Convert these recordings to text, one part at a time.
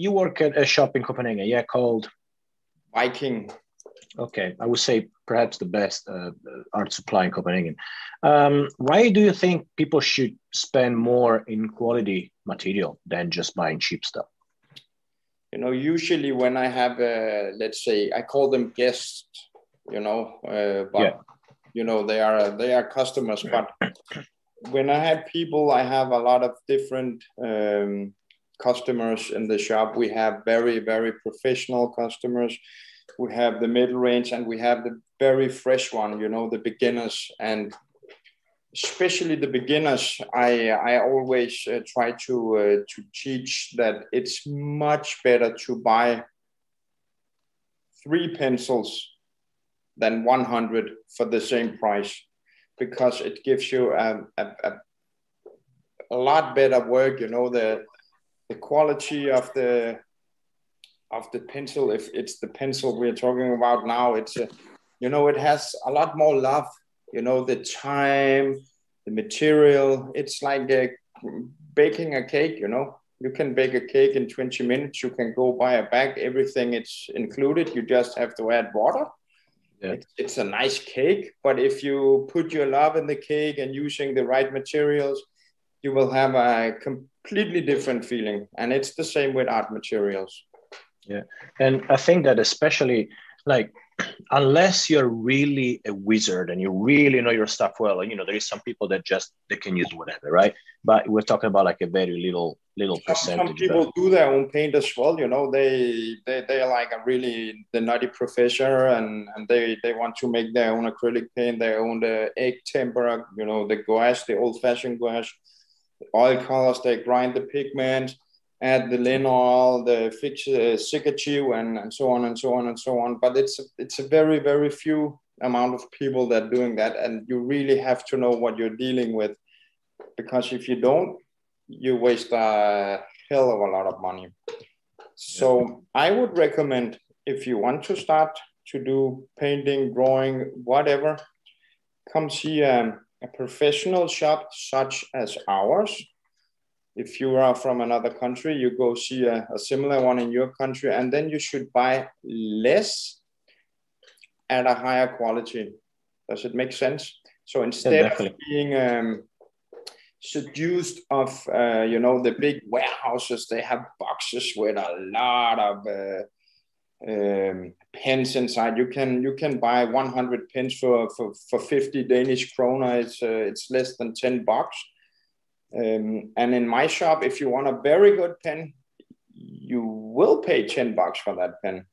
you work at a shop in Copenhagen, yeah, called Viking. Okay, I would say perhaps the best uh, art supply in Copenhagen. Um, why do you think people should spend more in quality material than just buying cheap stuff? You know, usually when I have, uh, let's say, I call them guests. You know, uh, but yeah. you know they are they are customers. But when I have people, I have a lot of different um, customers in the shop. We have very very professional customers we have the middle range and we have the very fresh one you know the beginners and especially the beginners i i always uh, try to uh, to teach that it's much better to buy three pencils than 100 for the same price because it gives you a, a, a, a lot better work you know the the quality of the of the pencil, if it's the pencil we're talking about now, it's a, you know, it has a lot more love. You know, the time, the material. It's like a, baking a cake. You know, you can bake a cake in 20 minutes. You can go buy a bag. Everything it's included. You just have to add water. Yeah. It's, it's a nice cake, but if you put your love in the cake and using the right materials, you will have a completely different feeling. And it's the same with art materials. Yeah. And i think that especially like unless you're really a wizard and you really know your stuff well you know there is some people that just they can use whatever right? But we're talking about like a very little little percentage some people but... do their own paint as well you know? They they they're like a really the nutty professor and and they they want to make their own acrylic paint their own the egg tempera you know the gouache the old-fashioned gouache oil colors they grind the pigment add the linol, the fix uh, cicatrice, and, and so on and so on and so on. But it's a, it's a very very few amount of people that are doing that, and you really have to know what you're dealing with, because if you don't, you waste a hell of a lot of money. So I would recommend if you want to start to do painting, drawing, whatever, come see um, a professional shop such as ours if you are from another country, you go see a, a, similar one in your country, and then you should buy less at a higher quality. Does it make sense? So instead yeah, of being um, seduced of uh, you know the big warehouses, they have boxes with a lot of uh, um, pens inside. You can you can buy 100 pens for for, for 50 Danish kroner. It's uh, it's less than 10 bucks um, and in my shop, if you want a very good pen, you will pay 10 bucks for that pen.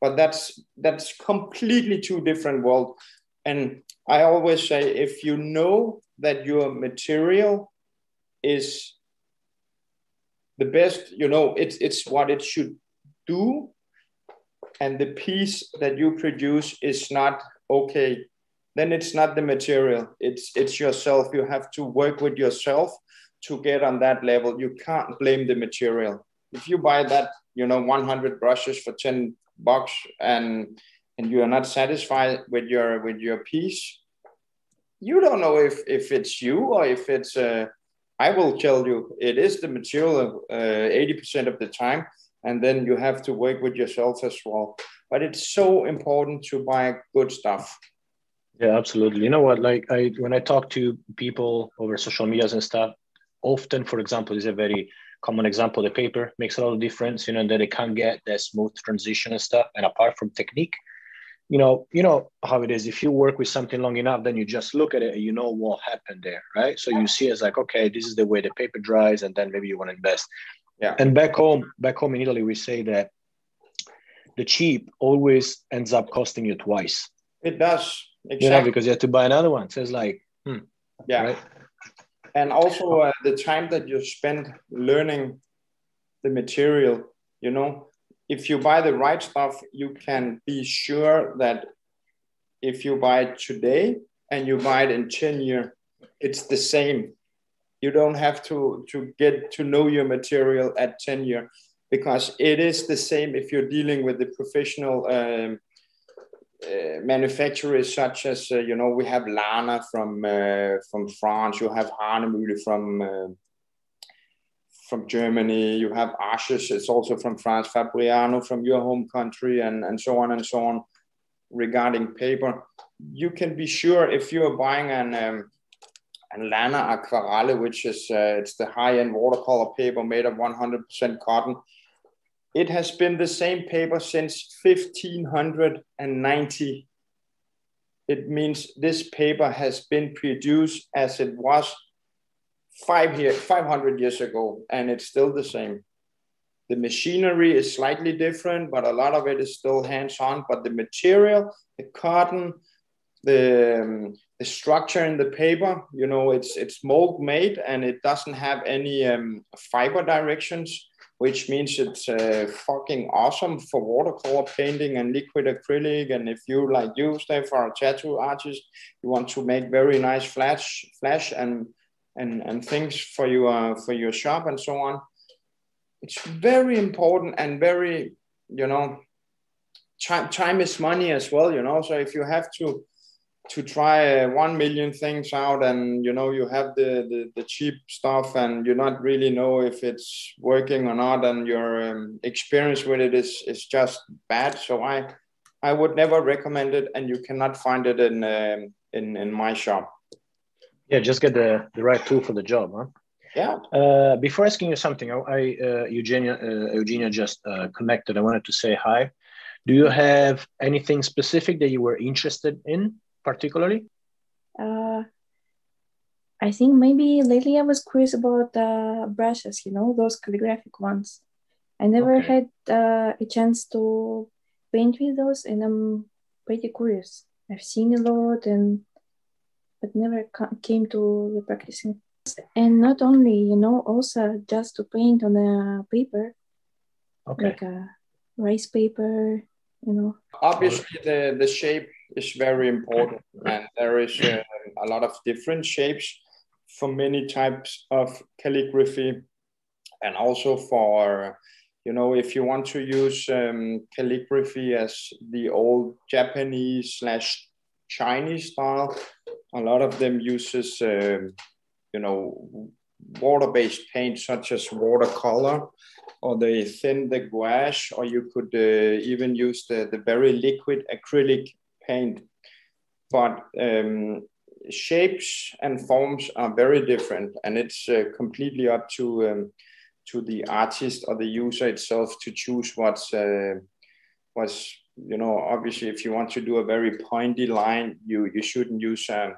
But that's that's completely two different world. And I always say if you know that your material is the best, you know, it's it's what it should do, and the piece that you produce is not okay, then it's not the material, it's it's yourself. You have to work with yourself to get on that level, you can't blame the material. If you buy that, you know, 100 brushes for 10 bucks and and you are not satisfied with your with your piece, you don't know if if it's you or if it's. Uh, I will tell you, it is the material uh, 80% of the time, and then you have to work with yourself as well. But it's so important to buy good stuff. Yeah, absolutely. You know what? Like I when I talk to people over social medias and stuff, often, for example, is a very common example. The paper makes a lot of difference, you know, that it can't get that smooth transition and stuff. And apart from technique, you know, you know how it is. If you work with something long enough, then you just look at it and you know what happened there, right? So you see it's like, okay, this is the way the paper dries, and then maybe you want to invest. Yeah. And back home, back home in Italy, we say that the cheap always ends up costing you twice. It does. Exactly. You know, because you have to buy another one. So it's like, hmm, yeah. Right? and also uh, the time that you spend learning the material you know if you buy the right stuff you can be sure that if you buy it today and you buy it in 10 years it's the same you don't have to to get to know your material at tenure because it is the same if you're dealing with the professional um, uh, manufacturers such as uh, you know we have Lana from uh, from France, you have Hahnemühle from uh, from Germany. You have Arches, it's also from France. Fabriano from your home country, and and so on and so on. Regarding paper, you can be sure if you're buying an um, an Lana Aquarelle, which is uh, it's the high-end watercolor paper made of 100% cotton. It has been the same paper since 1590 it means this paper has been produced as it was five year, 500 years ago, and it's still the same. The machinery is slightly different, but a lot of it is still hands-on. But the material, the cotton, the, um, the structure in the paper, you know, it's it's mold made and it doesn't have any um, fiber directions which means it's uh, fucking awesome for watercolor painting and liquid acrylic. And if you like use them for a tattoo artist, you want to make very nice flash, flash and and and things for your for your shop and so on. It's very important and very, you know, time time is money as well. You know, so if you have to to try uh, one million things out and you know you have the, the, the cheap stuff and you not really know if it's working or not and your um, experience with it is is just bad. So i i would never recommend it and you cannot find it in um, in in my shop. Yeah just get the the right tool for the job huh? Yeah. Uh, before asking you something i, I uh, eugenia uh, eugenia just uh, connected. I wanted to say hi. Do you have anything specific that you were interested in particularly? Uh, I think maybe lately I was curious about uh, brushes, you know, those calligraphic ones. I never okay. had uh, a chance to paint with those, and I'm pretty curious. I've seen a lot, and but never came to the practicing. And not only, you know, also just to paint on a paper, okay. like a rice paper, you know. Obviously, the the shape is very important, and there is uh, a lot of different shapes for many types of calligraphy, and also for you know if you want to use um, calligraphy as the old Japanese slash Chinese style, a lot of them uses um, you know water-based paint such as watercolor or they thin the gouache or you could uh, even use the, the very liquid acrylic paint. But um, shapes and forms are very different, and it's uh, completely up to um, to the artist or the user itself to choose what's uh, what's you know. Obviously, if you want to do a very pointy line, you you shouldn't use a,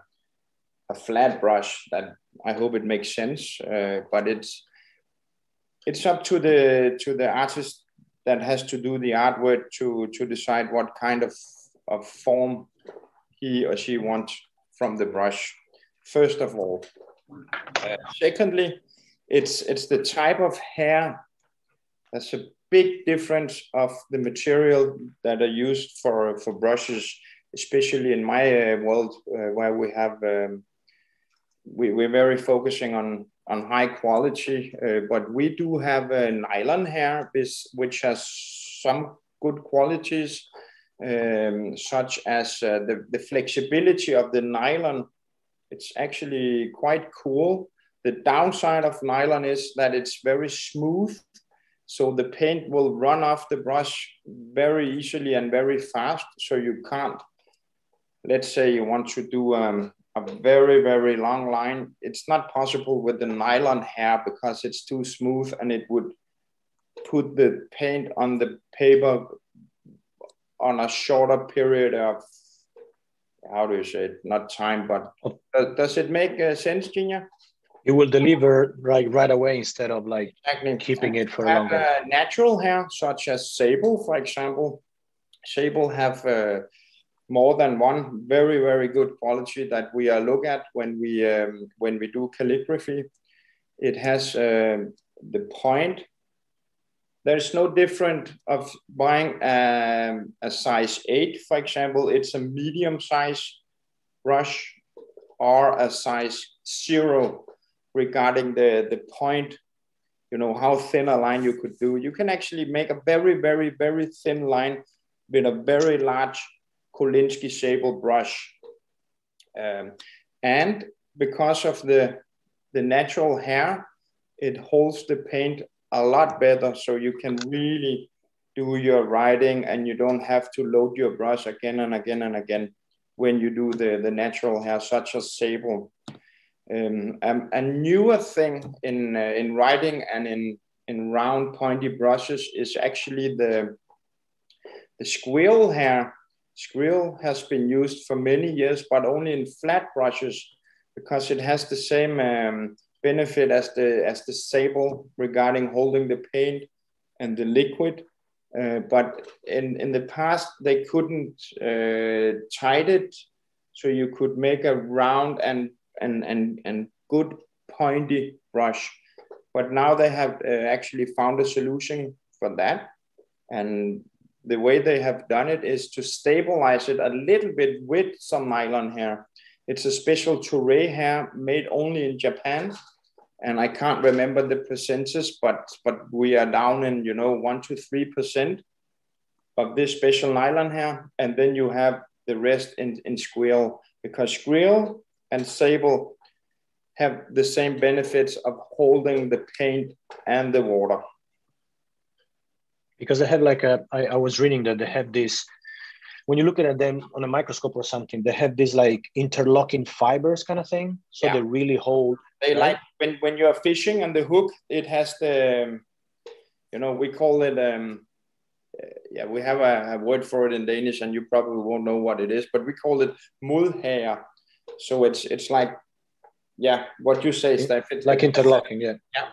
a flat brush. That I hope it makes sense, uh, but it's it's up to the to the artist that has to do the artwork to to decide what kind of of form he or she wants from the brush, first of all. Uh, secondly, it's, it's the type of hair. That's a big difference of the material that are used for, for brushes, especially in my uh, world uh, where we have, um, we, we're very focusing on, on high quality, uh, but we do have a nylon hair, which has some good qualities um, such as uh, the, the flexibility of the nylon. It's actually quite cool. The downside of nylon is that it's very smooth. So the paint will run off the brush very easily and very fast. So you can't, let's say you want to do um, a very, very long line. It's not possible with the nylon hair because it's too smooth and it would put the paint on the paper on a shorter period of how do you say it? Not time, but uh, does it make uh, sense, Gina? You will deliver right right away instead of like exactly. keeping it for have, longer. Uh, natural hair, such as sable, for example. Sable have uh, more than one very very good quality that we are look at when we um, when we do calligraphy. It has um, the point there's no different of buying um, a size 8 for example it's a medium size brush or a size 0 regarding the the point you know how thin a line you could do. You can actually make a very very very thin line with a very large Kolinsky sable brush. Um, and because of the the natural hair it holds the paint a lot better so you can really do your writing and you don't have to load your brush again and again and again when you do the, the natural hair such as sable. Um, um, a newer thing in, uh, in writing and in, in round pointy brushes is actually the, the squirrel hair. Squirrel has been used for many years, but only in flat brushes because it has the same um, benefit as the as the sable regarding holding the paint and the liquid. Uh, but in, in the past, they couldn't uh, tie it, so you could make a round and and and and good pointy brush. But now they have uh, actually found a solution for that, and the way they have done it is to stabilize it a little bit with some nylon hair. It's a special Toray hair made only in Japan, and I can't remember the percentages, but but we are down in you know one to three percent of this special nylon hair, and then you have the rest in in squirrel because squirrel and sable have the same benefits of holding the paint and the water. Because they have like a, I, I was reading that they have this, when you look at them on a microscope or something, they have this like interlocking fibers kind of thing. So yeah. they really hold. They right? like when, when you're fishing and the hook, it has the, you know, we call it, um, yeah, we have a, a, word for it in Danish, and you probably won't know what it is, but we call it hair. So it's it's like, yeah, what you say, Stef. It's like interlocking, yeah. Yeah.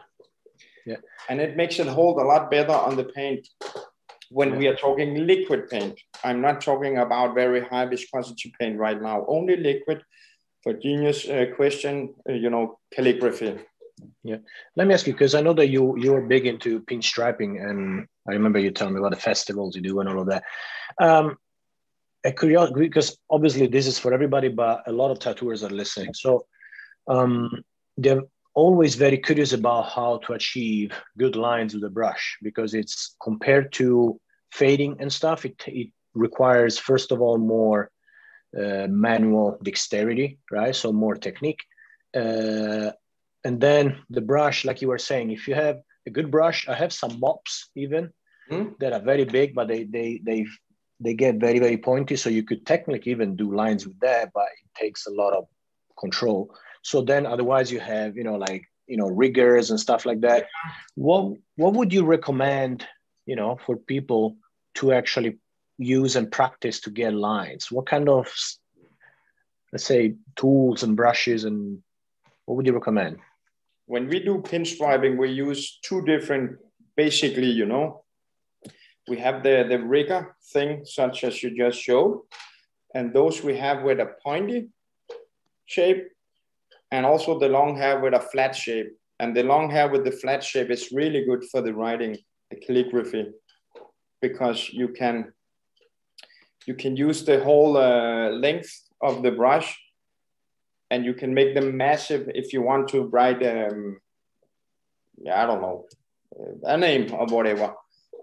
Yeah. And it makes it hold a lot better on the paint when we are talking liquid paint. I'm not talking about very high viscosity paint right now, only liquid. For genius uh, question, uh, you know, calligraphy. Yeah. Let me ask you, because I know that you you're big into pinstriping, and I remember you telling me about the festivals you do and all of that. Um, a curiosity, because obviously this is for everybody, but a lot of tattooers are listening. So um, always very curious about how to achieve good lines with a brush because it's compared to fading and stuff. It, it requires first of all more uh, manual dexterity, right? So more technique. Uh, and then the brush, like you were saying, if you have a good brush, I have some mops even mm. that are very big, but they they they they get very very pointy. So you could technically even do lines with that, but it takes a lot of control. So then otherwise you have you know like you know riggers and stuff like that. What what would you recommend you know for people to actually use and practice to get lines? What kind of let's say tools and brushes and what would you recommend? When we do pinstriping, we use two different, basically, you know, we have the, the rigger thing, such as you just showed, and those we have with a pointy shape, and also the long hair with a flat shape. And the long hair with the flat shape is really good for the writing, the calligraphy, because you can you can use the whole uh, length of the brush and you can make them massive if you want to write um, yeah, I don't know, a name or whatever,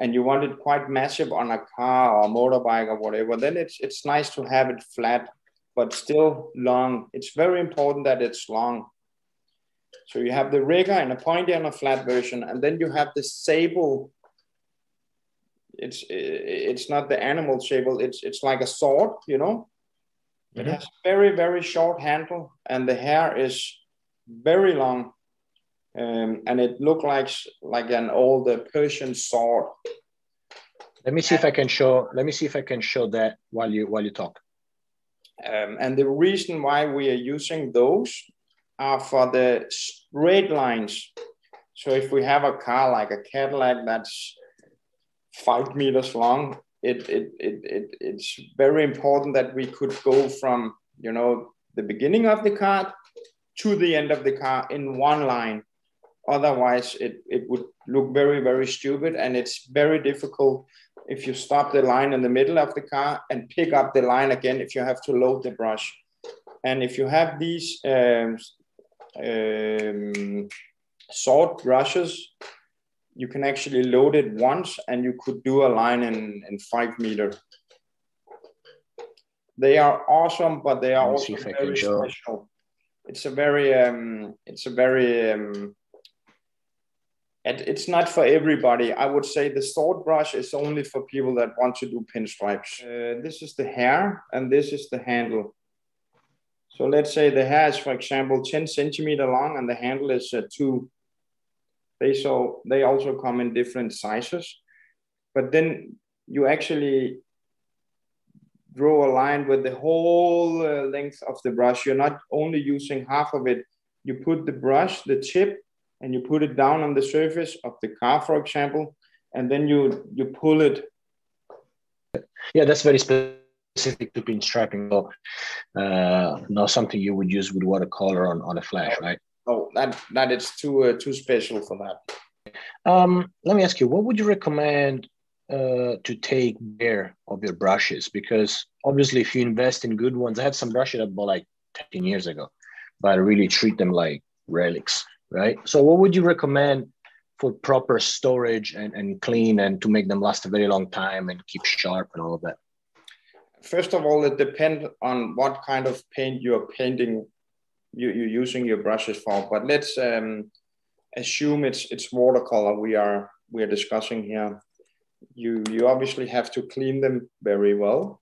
and you want it quite massive on a car or a motorbike or whatever, then it's it's nice to have it flat, but still long. It's very important that it's long. So you have the rigger and a pointy and a flat version, and then you have the sable. It's it's not the animal sable. It's it's like a sword, you know. Mm-hmm. It has very, very short handle and the hair is very long. Um, and it looked like like an old Persian sword. Let me see if I can show. Let me see if I can show that while you while you talk. Um, and the reason why we are using those are for the straight lines. So if we have a car like a Cadillac that's five meters long, it, it, it, it, it's very important that we could go from, you know, the beginning of the car to the end of the car in one line. Otherwise, it, it would look very, very stupid. And it's very difficult if you stop the line in the middle of the car and pick up the line again if you have to load the brush. And if you have these um, um, brushes, you can actually load it once and you could do a line in, in five meter. They are awesome, but they are also very special. It's a very, um, it's a very, um, it's not for everybody. I would say the sword brush is only for people that want to do pinstripes. Uh, this is the hair and this is the handle. So let's say the hair is, for example, 10 centimeter long and the handle is uh, two. They, so they also come in different sizes. But then you actually draw a line with the whole uh, length of the brush. You're not only using half of it. You put the brush, the tip, and you put it down on the surface of the car, for example, and then you you pull it. Yeah, that's very specific to pinstriping. So, uh, not something you would use with watercolor on, on a flash, right? Oh, that that is too uh, too special for that. Um, let me ask you, what would you recommend uh, to take care of your brushes? Because obviously, if you invest in good ones, I have some brushes I bought like 10 years ago, but I really treat them like relics right? So what would you recommend for proper storage and, and clean and to make them last a very long time and keep sharp and all of that? First of all, it depends on what kind of paint you're painting, you, you're using your brushes for. But let's um, assume it's it's watercolor we are we are discussing here. You you obviously have to clean them very well.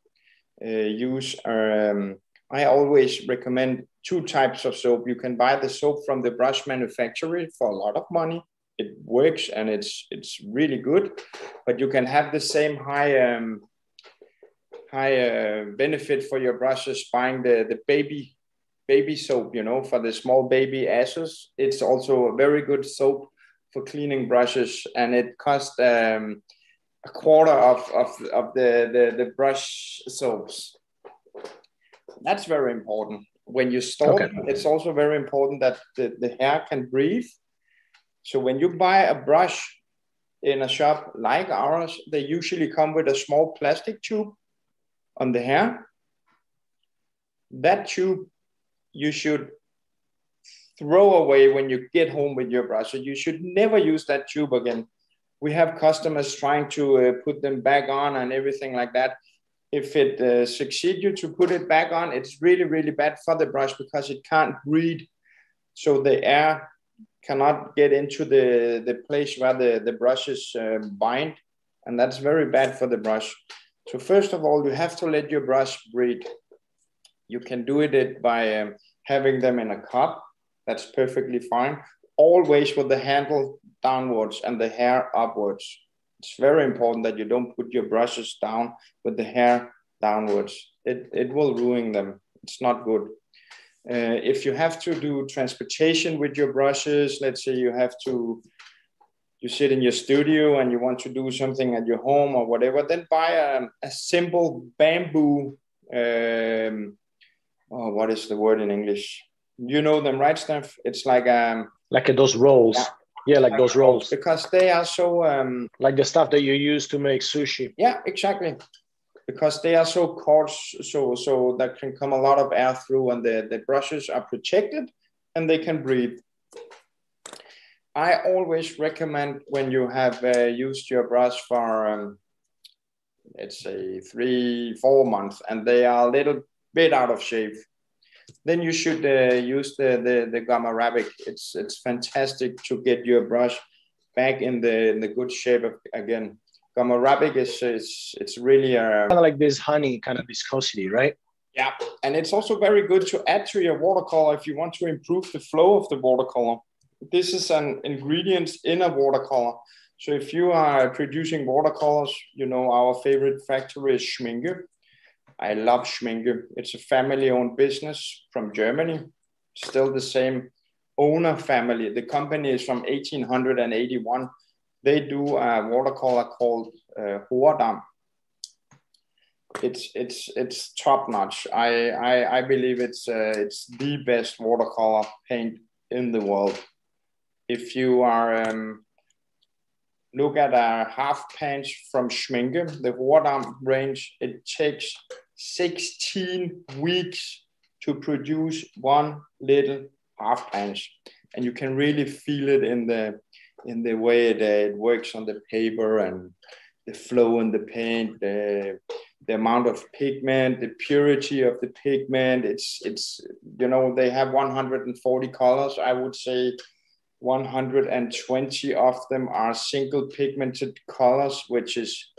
Uh, use um, I always recommend two types of soap. You can buy the soap from the brush manufacturer for a lot of money. It works and it's it's really good, but you can have the same high um, high uh, benefit for your brushes buying the the baby baby soap. You know, for the small baby ashes. It's also a very good soap for cleaning brushes, and it costs um, a quarter of of, of the, the the brush soaps. That's very important when you store okay. it's also very important that the, the hair can breathe. So when you buy a brush in a shop like ours, they usually come with a small plastic tube on the hair. That tube you should throw away when you get home with your brush. So you should never use that tube again. We have customers trying to uh, put them back on and everything like that if it uh, succeed you to put it back on, it's really, really bad for the brush because it can't breathe. So the air cannot get into the, the place where the, the brushes uh, bind. And that's very bad for the brush. So first of all, you have to let your brush breathe. You can do it by um, having them in a cup. That's perfectly fine. Always with the handle downwards and the hair upwards. It's very important that you don't put your brushes down with the hair downwards. It, it will ruin them. It's not good. Uh, if you have to do transportation with your brushes, let's say you have to, you sit in your studio and you want to do something at your home or whatever, then buy a, a simple bamboo, um, oh, what is the word in English? You know them, right, Stef? It's like um, like those rolls. Yeah yeah, like those rolls. Because they are so um like the stuff that you use to make sushi. Yeah, exactly. Because they are so coarse, so so that can come a lot of air through, and the, the brushes are protected and they can breathe. I always recommend when you have uh, used your brush for um, let's say three, four months, and they are a little bit out of shape then you should uh, use the, the, the Gum-Arabic. It's, it's fantastic to get your brush back in the, in the good shape of, again. Gum-Arabic is, is it's really a, kind of like this honey kind of viscosity, right? Yeah, and it's also very good to add to your watercolor if you want to improve the flow of the watercolor. This is an ingredient in a watercolor. So if you are producing watercolors, you know, our favorite factory is Schmincke. I love Schmincke. It's a family owned business from Germany, still the same owner family. The company is from 1881. They do a watercolor called uh. It's it's it's top notch. I, I I believe it's uh, it's the best watercolor paint in the world. If you are um, look at a half page from Schmincke, the Horadam range, it takes 16 weeks to produce one little half punch and you can really feel it in the in the way that it works on the paper and the flow in the paint the the amount of pigment the purity of the pigment. It's it's you know they have 140 colors. I would say 120 of them are single pigmented colors, which is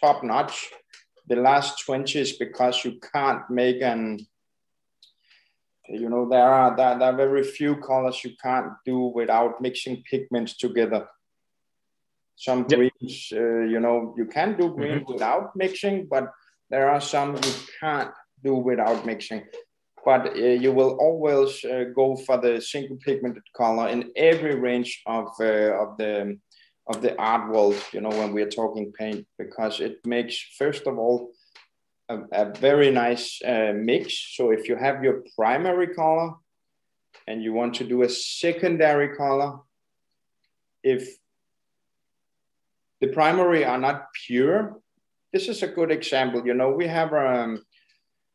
top notch. The last 20 is because you can't make an, you know, there are, there, there are very few colors you can't do without mixing pigments together. Some yep. greens, uh, you know, you can do green mm-hmm. without mixing, but there are some you can't do without mixing. But uh, you will always uh, go for the single pigmented color in every range of uh, of the of the art world. You know, when we are talking paint, because it makes first of all a, a very nice uh, mix. So if you have your primary color and you want to do a secondary color, if the primary are not pure, this is a good example. You know, we have um,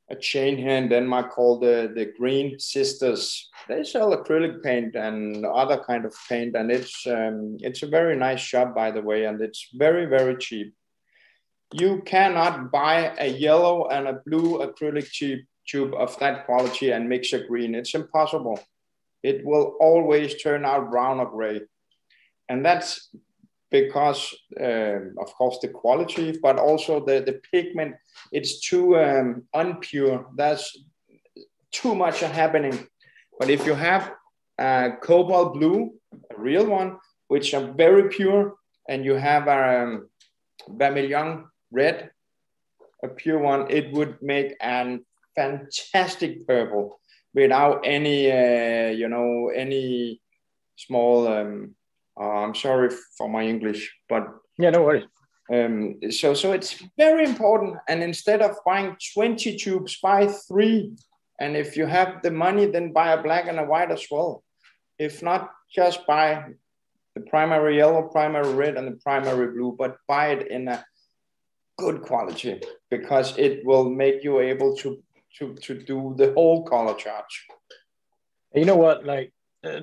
a chain here in Denmark called the, the Green Sisters. They sell acrylic paint and other kind of paint, and it's um, it's a very nice shop, by the way, and it's very very cheap. You cannot buy a yellow and a blue acrylic tube tube of that quality and mix a green. It's impossible. It will always turn out brown or gray, and that's because uh, of course the quality, but also the, the pigment, it's too um, unpure. There's too much happening. But if you have a cobalt blue, a real one, which are very pure, and you have a um, vermilion red, a pure one, it would make a fantastic purple without any, uh, you know, any small um, uh, I'm sorry for my English, but yeah, no worries. Um, so, so it's very important. And instead of buying 20 tubes, buy three. And if you have the money, then buy a black and a white as well. If not, just buy the primary yellow, primary red, and the primary blue, but buy it in a good quality because it will make you able to to to do the whole color charge. You know what? Like uh,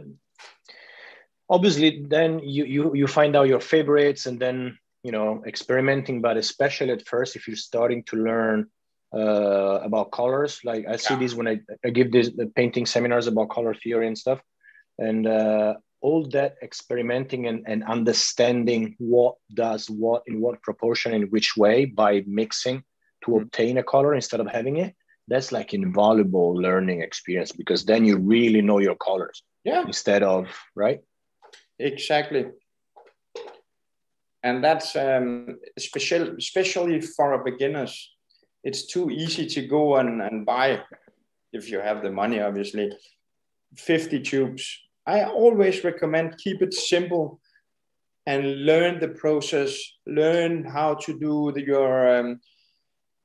obviously then you, you you find out your favorites and then you know experimenting but especially at first if you're starting to learn uh, about colors like i see yeah. this when I, I give these the painting seminars about color theory and stuff and uh, all that experimenting and, and understanding what does what in what proportion in which way by mixing to mm-hmm. obtain a color instead of having it that's like invaluable learning experience because then you really know your colors yeah instead of right Exactly. And that's um, special, especially for beginners. It's too easy to go and, and buy, if you have the money, obviously, 50 tubes. I always recommend keep it simple and learn the process, learn how to do the, your um,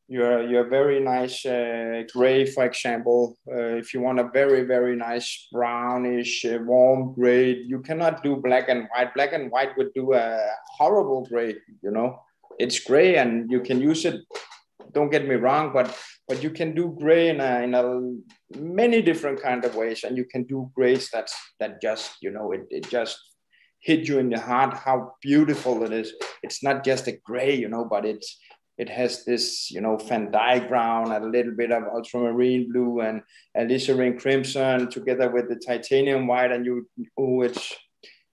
your your very nice uh, gray, for example. Uh, if you want a very very nice brownish uh, warm gray, you cannot do black and white. Black and white would do a horrible gray. You know, it's gray and you can use it. Don't get me wrong, but but you can do gray in a, in a many different kind of ways, and you can do grays that's that just you know it, it just hit you in the heart how beautiful it is. It's not just a gray, you know, but it's it has this, you know, Van Dyke brown and a little bit of ultramarine blue and alizarin crimson together with the titanium white. And you, oh, it's,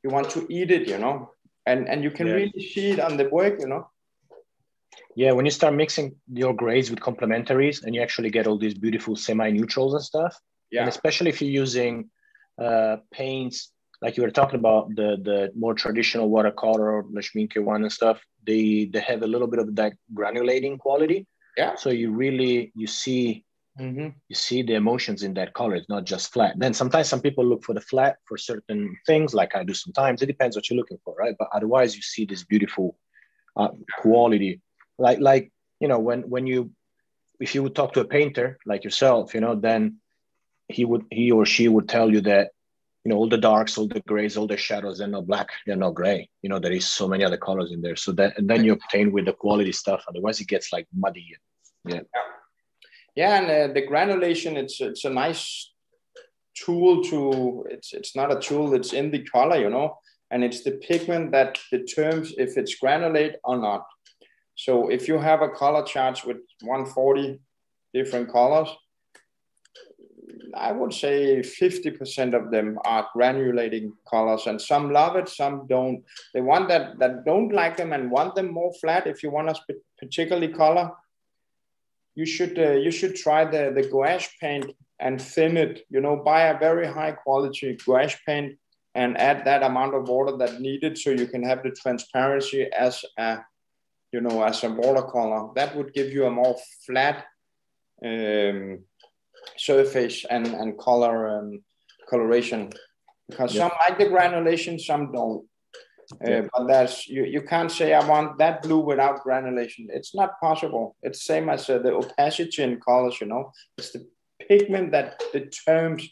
you want to eat it, you know, and, and you can yeah. really see it on the work, you know. Yeah, when you start mixing your grades with complementaries and you actually get all these beautiful semi-neutrals and stuff. Yeah. And especially if you're using uh, paints like you were talking about the the more traditional watercolor Schmincke one and stuff, they they have a little bit of that granulating quality. Yeah. So you really you see mm-hmm. you see the emotions in that color. It's not just flat. Then sometimes some people look for the flat for certain things, like I do sometimes. It depends what you're looking for, right? But otherwise, you see this beautiful uh, quality. Like like you know when when you if you would talk to a painter like yourself, you know, then he would he or she would tell you that you know all the darks all the grays all the shadows they're not black they're not gray. You know there is so many other colors in there. So that and then you obtain with the quality stuff otherwise it gets like muddy yeah. Yeah and uh, the granulation it's it's a nice tool to it's it's not a tool it's in the color you know and it's the pigment that determines if it's granulate or not. So if you have a color charge with 140 different colors I would say 50% of them are granulating colors, and some love it, some don't. The one that, that don't like them and want them more flat, if you want a particularly color, you should uh, you should try the, the gouache paint and thin it. You know, buy a very high quality gouache paint and add that amount of water that needed so you can have the transparency as a you know as a watercolor. That would give you a more flat um, surface and, and color um, coloration because yeah. some like the granulation, some don't. Uh, yeah. But that's you, you can't say I want that blue without granulation. It's not possible. It's same as uh, the opacity in colors. You know, it's the pigment that determines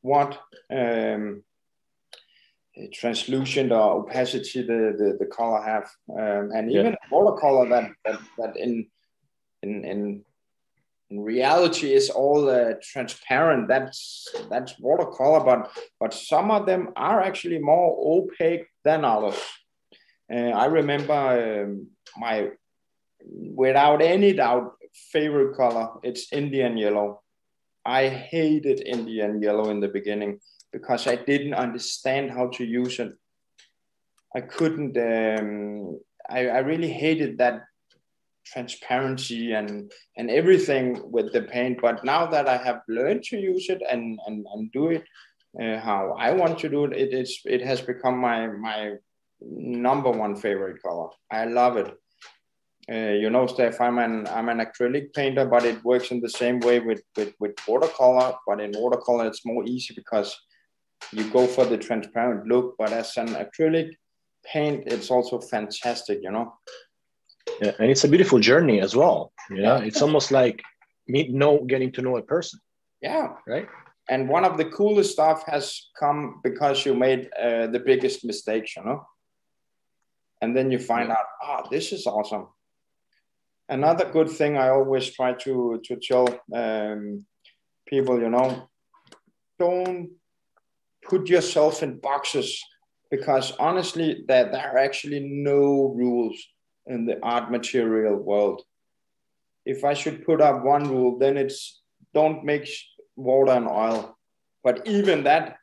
what um, translucent or opacity the, the, the color have. Um, and even yeah. watercolor that, that that in in in in reality is all uh, transparent. That's that's watercolor, but but some of them are actually more opaque than others. Uh, I remember um, my without any doubt favorite color. It's Indian yellow. I hated Indian yellow in the beginning because I didn't understand how to use it. I couldn't. Um, I, I really hated that transparency and and everything with the paint. But now that i have learned to use it and and, and do it uh, how i want to do it it is it has become my my number one favorite color. I love it. Uh, you know stef i'm an i'm an acrylic painter but it works in the same way with with, with watercolor. But in watercolor it's more easy because you go for the transparent look. But as an acrylic paint it's also fantastic you know yeah, and it's a beautiful journey as well. Yeah, it's almost like me know getting to know a person. Yeah, right. And one of the coolest stuff has come because you made uh, the biggest mistakes, you know. And then you find yeah. out, ah, oh, this is awesome. Another good thing I always try to to tell um, people, you know, don't put yourself in boxes because honestly, there, there are actually no rules in the art material world. If I should put up one rule, then it's don't mix water and oil. But even that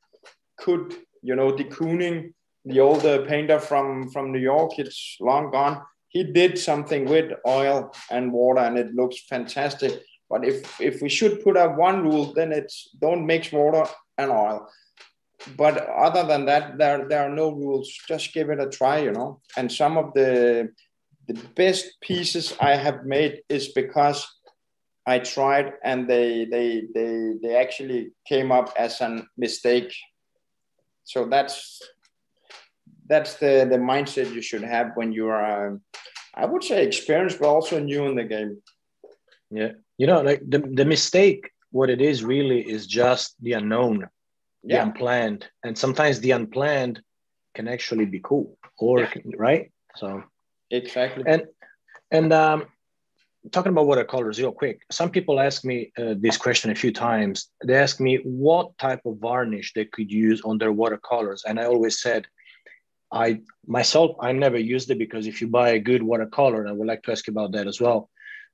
could, you know, de Kooning, the older painter from, from New York, it's long gone. He did something with oil and water and it looks fantastic. But if, if we should put up one rule, then it's don't mix water and oil. But other than that, there, there are no rules. Just give it a try, you know. And some of the the best pieces I have made is because I tried and they they they they actually came up as a mistake. So that's that's the the mindset you should have when you are I would say experienced but also new in the game. Yeah. You know, like the, the mistake, what it is really is just the unknown, the yeah. unplanned. And sometimes the unplanned can actually be cool or yeah. right? So Exactly. And and um, talking about watercolors real quick. Some people ask me uh, this question a few times. They ask me what type of varnish they could use on their watercolors, and I always said, I myself I never used it because if you buy a good watercolor, I would like to ask you about that as well,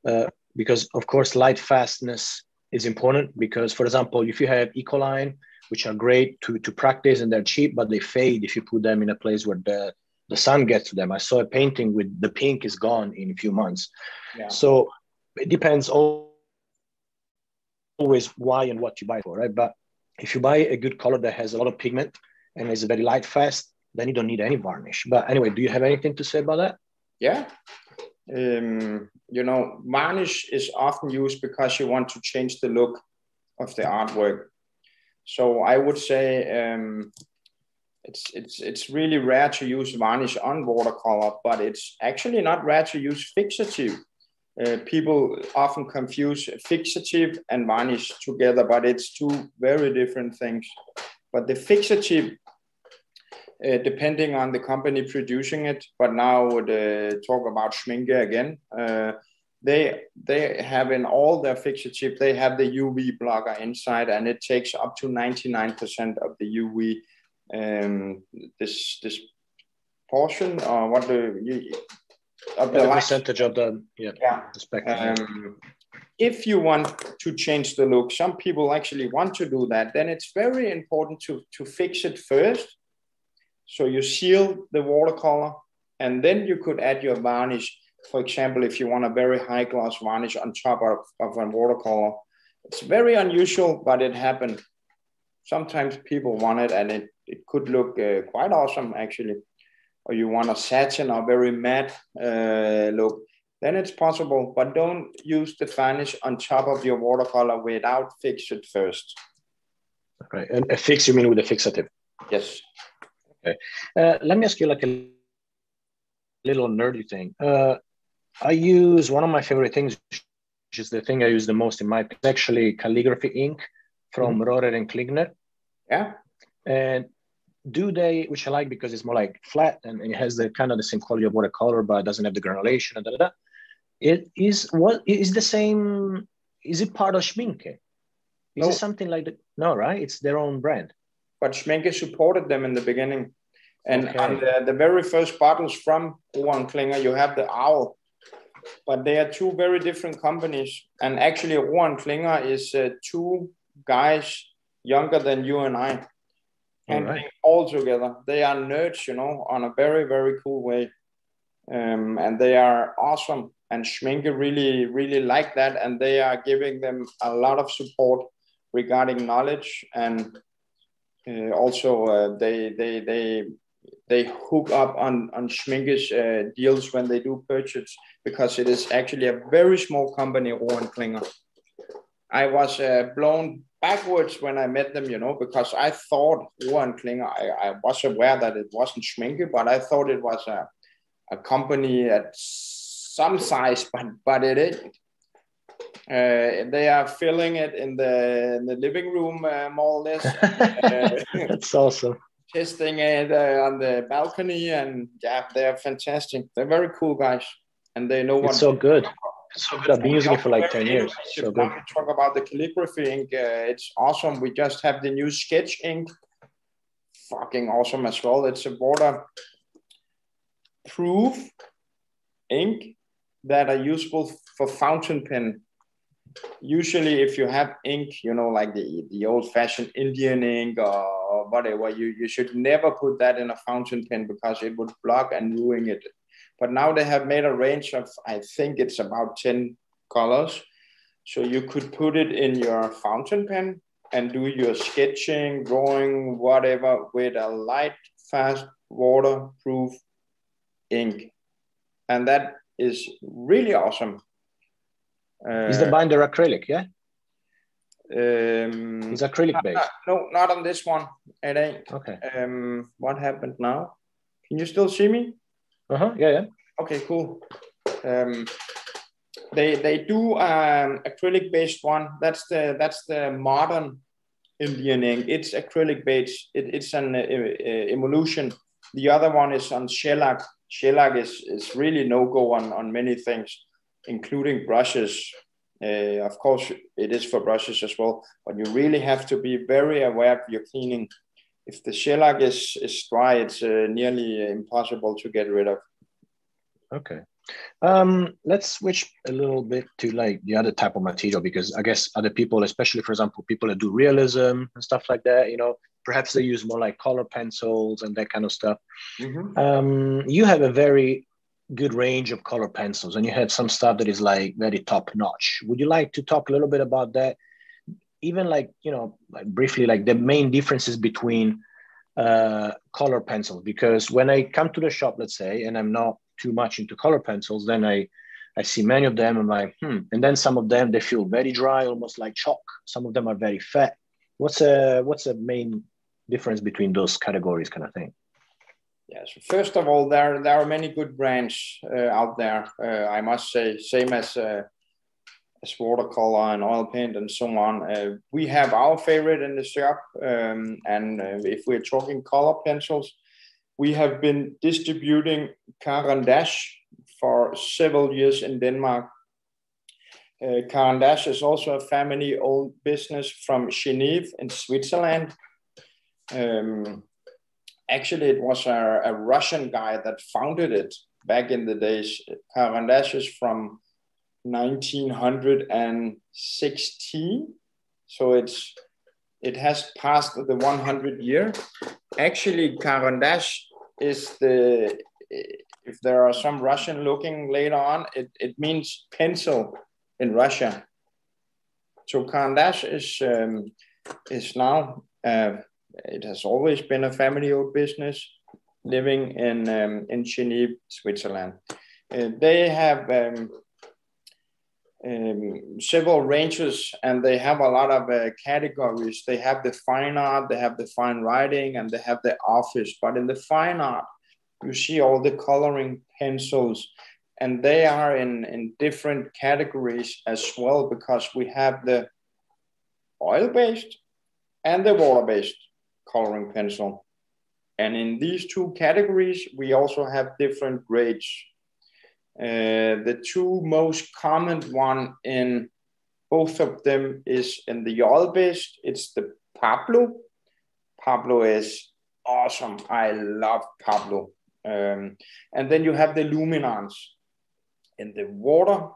uh, because of course light fastness is important. Because for example, if you have Ecoline, which are great to to practice and they're cheap, but they fade if you put them in a place where the the sun gets to them. I saw a painting with the pink is gone in a few months. Yeah. So it depends always why and what you buy for, right? But if you buy a good color that has a lot of pigment and is very light fast, then you don't need any varnish. But anyway, do you have anything to say about that? Yeah. Um, you know, varnish is often used because you want to change the look of the artwork. So I would say um, it's it's it's really rare to use varnish on watercolor, but it's actually not rare to use fixative. Uh, people often confuse fixative and varnish together, but it's two very different things. But the fixative, uh, depending on the company producing it, but now would uh, talk about Schmincke again. Uh, they they have in all their fixative, they have the UV blocker inside, and it takes up to 99% of the UV um, this this portion or what the you, of the percentage of the yeah, yeah. Um, if you want to change the look, some people actually want to do that, then it's very important to, to fix it first. So you seal the watercolor and then you could add your varnish. For example, if you want a very high gloss varnish on top of, of a watercolor, it's very unusual, but it happened. Sometimes people want it and it, it could look uh, quite awesome actually. Or you want a satin or very matte uh, look then it's possible, but don't use the varnish on top of your watercolor without fix it first. Right, and a fix you mean with a fixative? Yes. Okay. Uh, let me ask you like a little nerdy thing. Uh, I use one of my favorite things, which is the thing I use the most in my actually calligraphy ink from mm-hmm. Rohrer and Klingner. Yeah. And do they, which I like because it's more like flat and, and, it has the kind of the same quality of watercolor, but it doesn't have the granulation and da, da, da. It is what is the same? Is it part of Schmincke? Is no. it something like that? No, right? It's their own brand. But Schmincke supported them in the beginning. And okay. on the, the very first bottles from O.N. Klinger, you have the owl. But they are two very different companies. And actually, O.N. Klinger is uh, two guys younger than you and I. And all, right. all together. They are nerds, you know, on a very, very cool way. Um, and they are awesome and Schmincke really, really like that. And they are giving them a lot of support regarding knowledge. And uh, also uh, they, they, they, they hook up on, on Schmincke's uh, deals when they do purchase because it is actually a very small company, O.N. Klinger. I was uh, blown backwards when I met them, you know, because I thought O.N. Klinger, I, I was aware that it wasn't Schmincke, but I thought it was a, a company at some size, but but it is. Uh, they are filling it in the in the living room uh, more or less. uh, That's awesome. Testing it uh, on the balcony, and yeah, they're fantastic. They're very cool guys, and they know what. It's so good. It's so good. I've been using it for like ten years. So good. Talk about the calligraphy ink. Uh, it's awesome. We just have the new sketch ink. Fucking awesome as well. It's a water proof ink that are useful for fountain pen. Usually, if you have ink, you know, like the, the old fashioned Indian ink or whatever, you, you should never put that in a fountain pen because it would block and ruin it. But now they have made a range of, I think it's about 10 colors. So you could put it in your fountain pen and do your sketching, drawing, whatever with a light, fast, waterproof ink. And that is really awesome. Uh, is the binder acrylic? Yeah. Um, it's acrylic based. no, not on this one. It ain't. Okay. Um, what happened now? Can you still see me? Uh huh. Yeah, yeah. Okay, cool. Um, they they do um, acrylic based one. That's the that's the modern Indian ink. It's acrylic based. It, it's an uh, uh, emulsion. The other one is on shellac shellac is, is really no go on, on many things, including brushes. Uh, of course, it is for brushes as well, but you really have to be very aware of your cleaning. If the shellac is, is dry, it's uh, nearly impossible to get rid of. Okay. Um, let's switch a little bit to like the other type of material because I guess other people, especially for example, people that do realism and stuff like that, you know, perhaps they use more like color pencils and that kind of stuff. Mm-hmm. Um, you have a very good range of color pencils and you have some stuff that is like very top notch. Would you like to talk a little bit about that? Even like, you know, like briefly, like the main differences between uh, color pencils, because when I come to the shop, let's say, and I'm not too much into color pencils, then I, I see many of them. I'm like, hmm. And then some of them, they feel very dry, almost like chalk. Some of them are very fat. What's a, what's the main difference between those categories kind of thing? Yes, first of all, there, there are many good brands uh, out there. Uh, I must say, same as, uh, as watercolor and oil paint and so on. Uh, we have our favorite in the shop. Um, and uh, if we're talking color pencils, we have been distributing Caran d'Ache for several years in Denmark. Uh, is also a family-owned business from Genève in Switzerland. Um, actually, it was a, a, Russian guy that founded it back in the days. Caran d'Ache is from 1916. So it's it has passed the 100 year. Actually, Karandash is the if there are some Russian looking later on, it, it means pencil in Russia. So Karandash is um, is now uh, it has always been a family-owned business living in um, in Geneva, Switzerland. Uh, they have um, um, several ranges and they have a lot of uh, categories. They have the fine art, they have the fine writing, and they have the office. But in the fine art, you see all the coloring pencils, and they are in, in different categories as well because we have the oil based and the water based coloring pencil. And in these two categories, we also have different grades. Uh, the two most common one in both of them is in the oil based. It's the Pablo. Pablo is awesome. I love Pablo. Um, and then you have the luminance in the water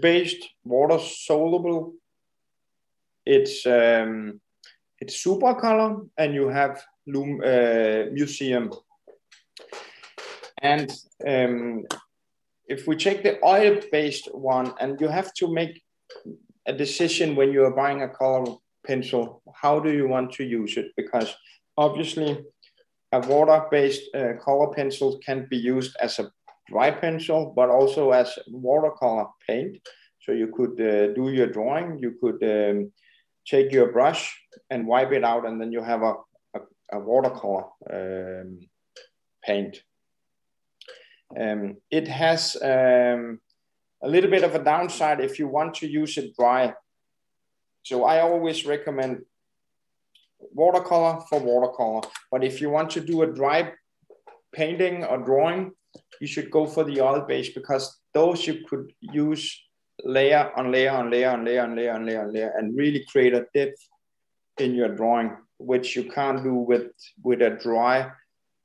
based, water soluble. It's um, it's Supracolor, and you have Lum, uh, museum. And um, if we take the oil-based one, and you have to make a decision when you are buying a color pencil, how do you want to use it? Because obviously a water-based uh, color pencil can be used as a dry pencil, but also as watercolor paint. So you could uh, do your drawing, you could um, take your brush and wipe it out, and then you have a, a, a watercolor um, paint. Um, it has um, a little bit of a downside if you want to use it dry. So I always recommend watercolor for watercolor. But if you want to do a dry painting or drawing, you should go for the oil base because those you could use layer on layer on layer on layer on layer on layer on layer and really create a depth in your drawing, which you can't do with, with a dry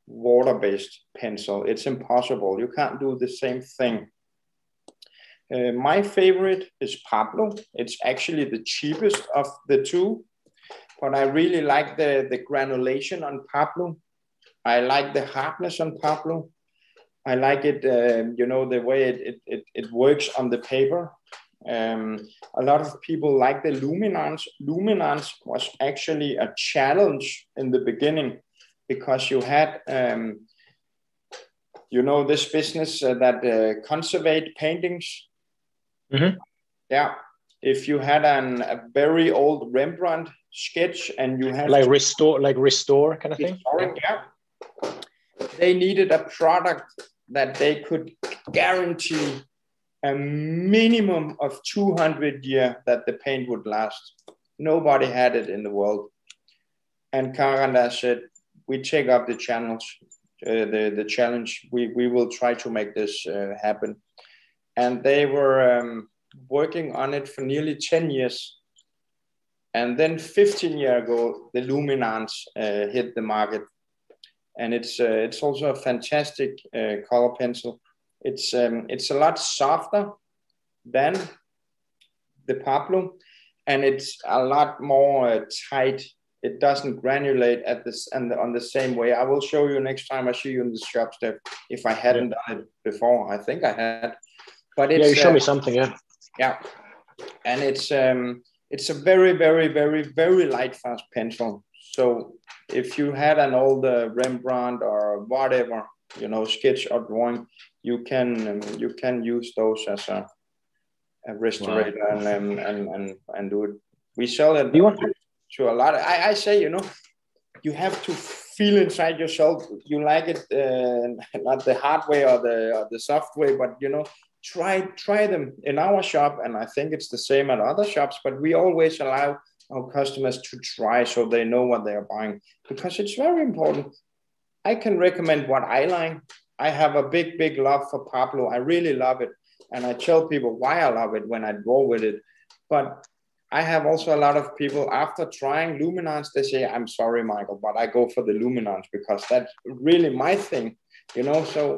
water-based pencil. It's impossible. You can't do the same thing. Uh, my favorite is Pablo. It's actually the cheapest of the two but I really like the, the granulation on Pablo. I like the hardness on Pablo. I like it, uh, you know, the way it, it, it, it works on the paper. Um, a lot of people like the luminance. Luminance was actually a challenge in the beginning because you had, um, you know, this business uh, that uh, conservate paintings. Mm-hmm. Yeah. If you had an, a very old Rembrandt, sketch and you had like to, restore like restore kind of thing yeah they needed a product that they could guarantee a minimum of 200 year that the paint would last nobody had it in the world and Caran d'Ache said we take up the challenge uh, the, the challenge we, we will try to make this uh, happen and they were um, working on it for nearly 10 years and then 15 years ago, the Luminance uh, hit the market. And it's, uh, it's also a fantastic uh, color pencil. It's, um, it's a lot softer than the Pablo, and it's a lot more uh, tight. It doesn't granulate at this and on the same way. I will show you next time I show you in the shop, Stef if I hadn't yeah. done it before. I think I had. But it's, yeah, you show uh, me something, yeah. Yeah, and it's um, it's a very, very, very, very light fast pencil. So if you had an old uh, Rembrandt or whatever, you know, sketch or drawing, you can um, you can use those as a, a restorator wow. and, um, and and and do it. We sell it Do you want to a lot. Of, I, I say, you know, you have to feel inside yourself. You like it, uh, not the hard way or the or the soft way, but you know, try try them in our shop and i think it's the same at other shops but we always allow our customers to try so they know what they're buying because it's very important i can recommend what i like i have a big big love for pablo i really love it and i tell people why i love it when i draw with it but i have also a lot of people after trying luminance they say i'm sorry michael but i go for the luminance because that's really my thing you know so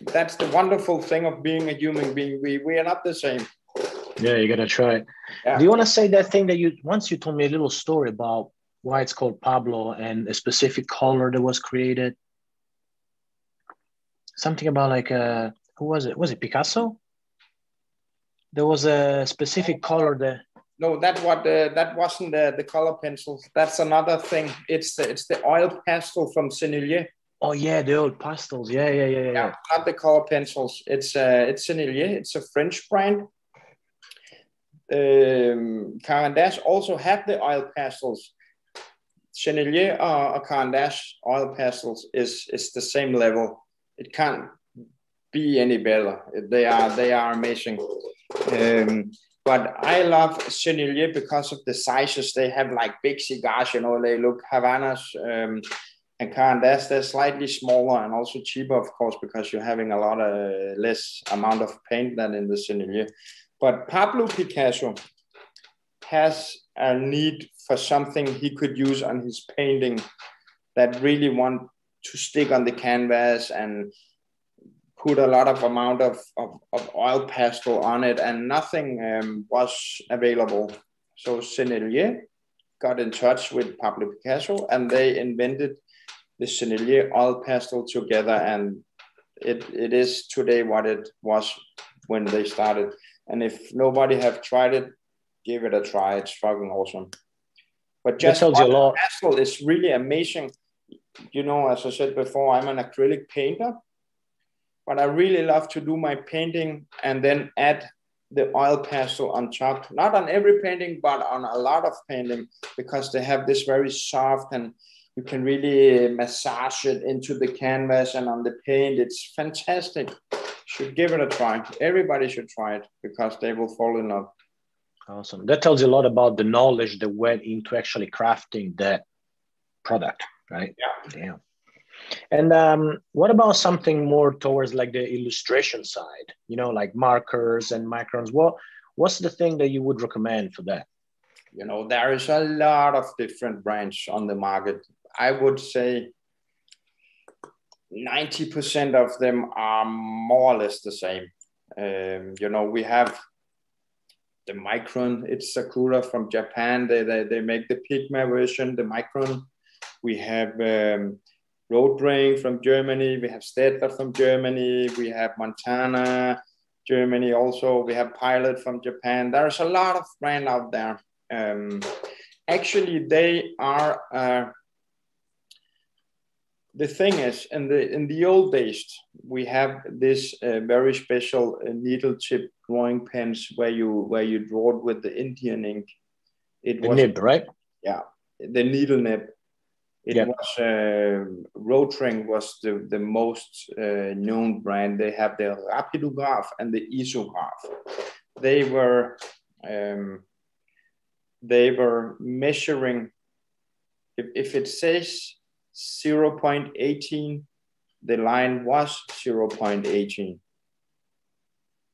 that's the wonderful thing of being a human being. We we are not the same. Yeah, you gotta try. Yeah. Do you want to say that thing that you once you told me a little story about why it's called Pablo and a specific color that was created? Something about like uh who was it? Was it Picasso? There was a specific color that no that what uh, that wasn't the, the color pencils that's another thing it's the, it's the oil pastel from Sennelier Oh yeah, the oil pastels. Yeah, yeah, yeah, yeah. yeah not the color pencils. It's uh, it's Sennelier. It's a French brand. Um, Caran d'Ache also have the oil pastels. Sennelier or, or Caran d'Ache oil pastels is is the same level. It can't be any better. They are they are amazing. Um, but I love Sennelier because of the sizes. They have like big cigars, you know, they look Havanas. Um, and Caran d'Ache, they're slightly smaller and also cheaper, of course, because you're having a lot of less amount of paint than in the Sennelier. But Pablo Picasso has a need for something he could use on his painting that really want to stick on the canvas and put a lot of amount of, of, of oil pastel on it and nothing um, was available. So Sennelier got in touch with Pablo Picasso and they invented the Sennelier oil pastel together and it, it is today what it was when they started. And if nobody have tried it, give it a try. It's fucking awesome. But just tells you a lot. pastel is really amazing. You know, as I said before, I'm an acrylic painter, but I really love to do my painting and then add the oil pastel on top. Not on every painting, but on a lot of painting because they have this very soft and you can really massage it into the canvas and on the paint. It's fantastic. Should give it a try. Everybody should try it because they will fall in love. Awesome. That tells you a lot about the knowledge that went into actually crafting that product, right? Yeah. Damn. And um, what about something more towards like the illustration side? You know, like markers and microns. What what's the thing that you would recommend for that? You know, there is a lot of different brands on the market. I would say 90% of them are more or less the same. Um, you know, we have the Micron, it's Sakura from Japan. They, they, they make the Pigma version, the Micron. We have um, Rotring from Germany. We have Staedtler from Germany. We have Montana, Germany also. We have Pilot from Japan. There's a lot of brand out there. Um, actually, they are uh, the thing is, in the in the old days, we have this uh, very special uh, needle tip drawing pens where you where you draw it with the Indian ink. It the was nib, right? Yeah, the needle nib. It yep. was uh, Rotring was the the most uh, known brand. They have the Rapidograph and the Isograph. They were um, they were measuring. If, if it says 0.18, the line was 0.18.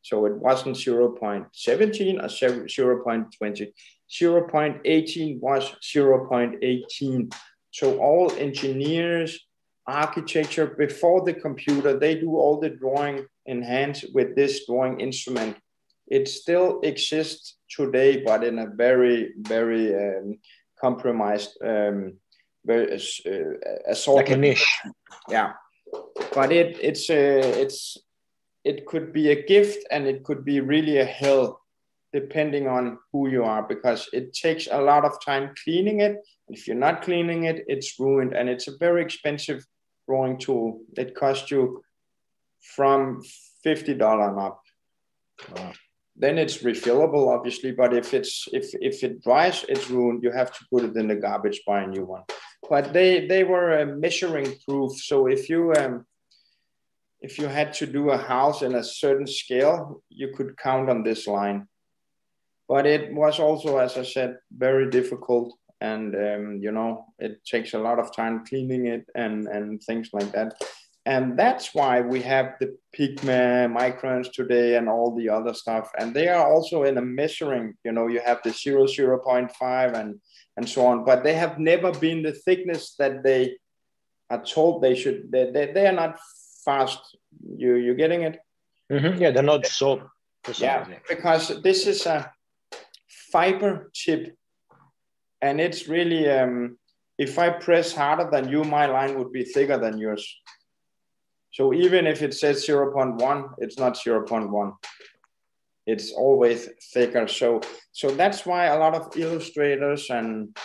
So it wasn't 0.17 or 0.20. 0.18 was 0.18. So all engineers, architecture, before the computer, they do all the drawing in hand with this drawing instrument. It still exists today, but in a very, very um, compromised um, very uh, like a niche. Yeah, but it it's uh, it's it could be a gift and it could be really a hell depending on who you are because it takes a lot of time cleaning it. If you're not cleaning it it's ruined and it's a very expensive drawing tool. It costs you from $50 and up wow. Then it's refillable obviously but if it's if if it dries it's ruined you have to put it in the garbage buy a new one. But they they were uh, measuring proof so if you um, if you had to do a house in a certain scale you could count on this line but it was also as i said very difficult and um, you know it takes a lot of time cleaning it and and things like that and that's why we have the Pigma microns today and all the other stuff. And they are also in a measuring, you know, you have the 0, 0.5 and, and so on, but they have never been the thickness that they are told they should, they, they, they are not fast. You you getting it? Mm-hmm. Yeah, they're not so. Yeah, because this is a fiber chip, and it's really um, if I press harder than you, my line would be thicker than yours. So even if it says 0.1, it's not 0.1. It's always thicker. So so that's why a lot of illustrators and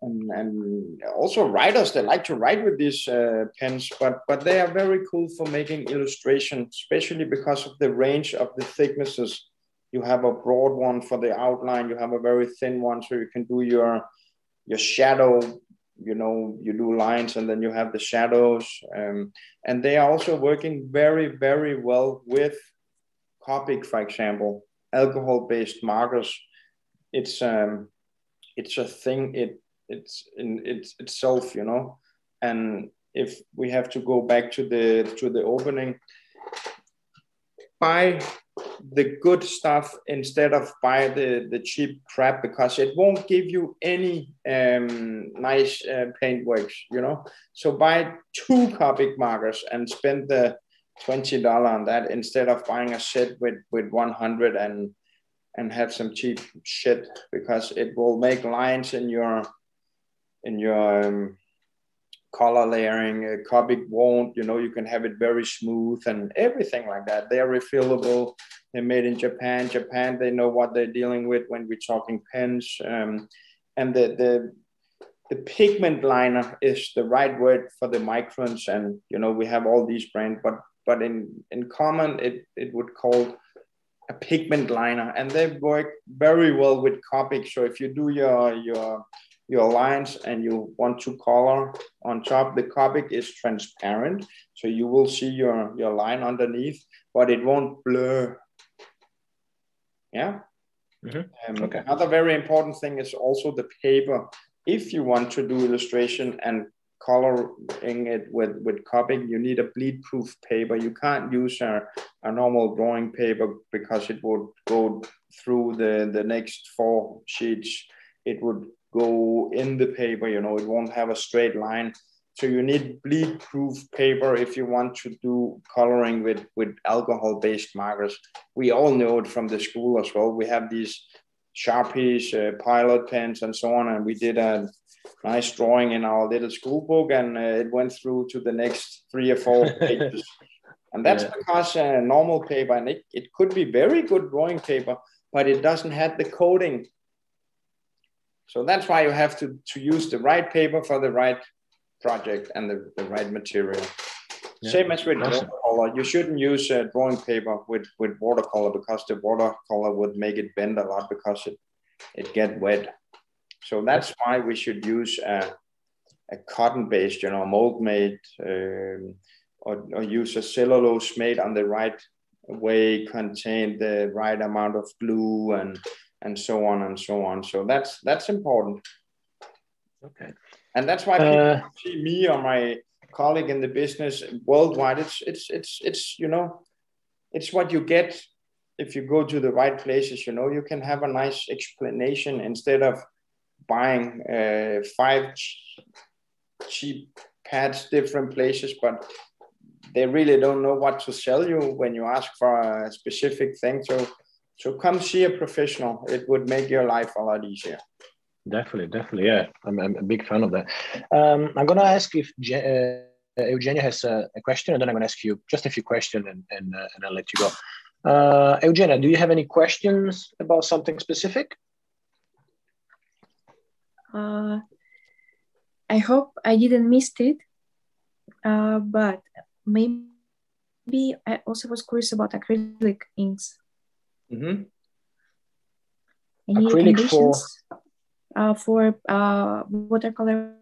and, and also writers they like to write with these uh, pens, but but they are very cool for making illustration, especially because of the range of the thicknesses. You have a broad one for the outline. You have a very thin one, so you can do your your shadow you know you do lines and then you have the shadows um, and they are also working very very well with Copic for example alcohol based markers it's um it's a thing it it's in it's itself you know and if we have to go back to the to the opening buy the good stuff instead of buy the, the cheap crap because it won't give you any um, nice uh, paint works, you know. So buy two Copic markers and spend the twenty dollar on that instead of buying a set with with one hundred and and have some cheap shit because it will make lines in your in your um, color layering. a Copic won't, you know, you can have it very smooth and everything like that. They're refillable. They're made in Japan. Japan, they know what they're dealing with when we're talking pens. Um, and the, the the pigment liner is the right word for the microns. And you know, we have all these brands, but but in in common, it it would call a pigment liner, and they work very well with Copic. So if you do your your your lines and you want to color on top, the Copic is transparent. So you will see your, your line underneath, but it won't blur. Yeah. Mm-hmm. Um, okay. Another very important thing is also the paper. If you want to do illustration and coloring it with, with Copic, you need a bleed proof paper. You can't use a, a normal drawing paper because it would go through the, the next four sheets. It would go in the paper, you know, it won't have a straight line. So you need bleed proof paper if you want to do coloring with, with alcohol based markers. We all know it from the school as well. We have these Sharpies, uh, pilot pens, and so on. And we did a nice drawing in our little school book, and uh, it went through to the next three or four pages. and that's yeah. because uh, normal paper, and it, it could be very good drawing paper, but it doesn't have the coating so that's why you have to, to use the right paper for the right project and the, the right material. Yeah. Same as with awesome. watercolor, you shouldn't use a drawing paper with, with watercolor because the watercolor would make it bend a lot because it, it get wet. So that's why we should use a, a cotton-based, you know, mold made, um, or, or use a cellulose made on the right way, contain the right amount of glue and and so on and so on. So that's that's important. Okay. And that's why people uh, see me or my colleague in the business worldwide. It's it's it's it's you know, it's what you get if you go to the right places. You know, you can have a nice explanation instead of buying uh, five cheap pads different places, but they really don't know what to sell you when you ask for a specific thing. So so come see a professional. It would make your life a lot easier. Definitely, definitely. Yeah, I'm, I'm a big fan of that. Um, I'm going to ask if Je- uh, Eugenia has a, a, question, and then I'm going to ask you just a few questions, and and, uh, and I'll let you go. Uh, Eugenia, do you have any questions about something specific? Uh, I hope I didn't miss it, uh, but maybe I also was curious about acrylic inks. Mm-hmm. Any Acrylic for uh, for uh, watercolor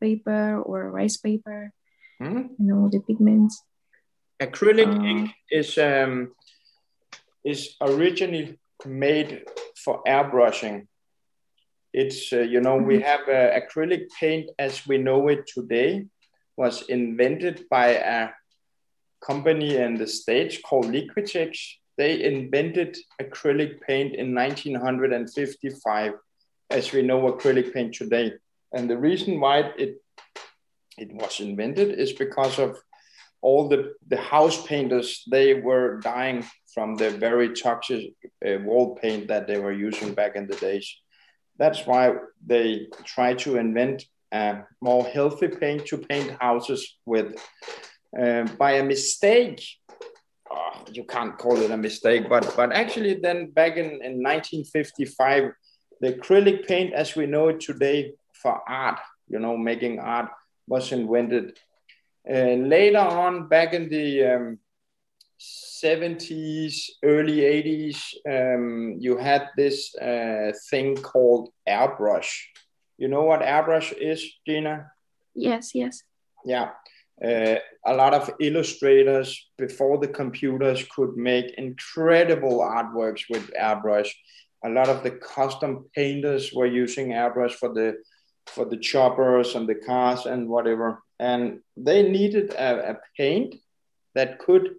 paper or rice paper. Mm-hmm. You know the pigments. Acrylic uh, ink is um, is originally made for airbrushing. It's uh, you know mm-hmm. we have uh, acrylic paint as we know it today was invented by a company in the States called Liquitex they invented acrylic paint in 1955, as we know acrylic paint today. And the reason why it it was invented is because of all the, the house painters, they were dying from the very toxic uh, wall paint that they were using back in the days. That's why they tried to invent a more healthy paint to paint houses with. Uh, by a mistake, oh, you can't call it a mistake, but but actually, then back in, in 1955, the acrylic paint as we know it today for art, you know, making art was invented. Uh, later on, back in the um, 70s, early 80s, um, you had this uh, thing called airbrush. You know what airbrush is, Gina? Yes, yes. Yeah. Uh, a lot of illustrators before the computers could make incredible artworks with airbrush. A lot of the custom painters were using airbrush for the for the choppers and the cars and whatever. And they needed a, a paint that could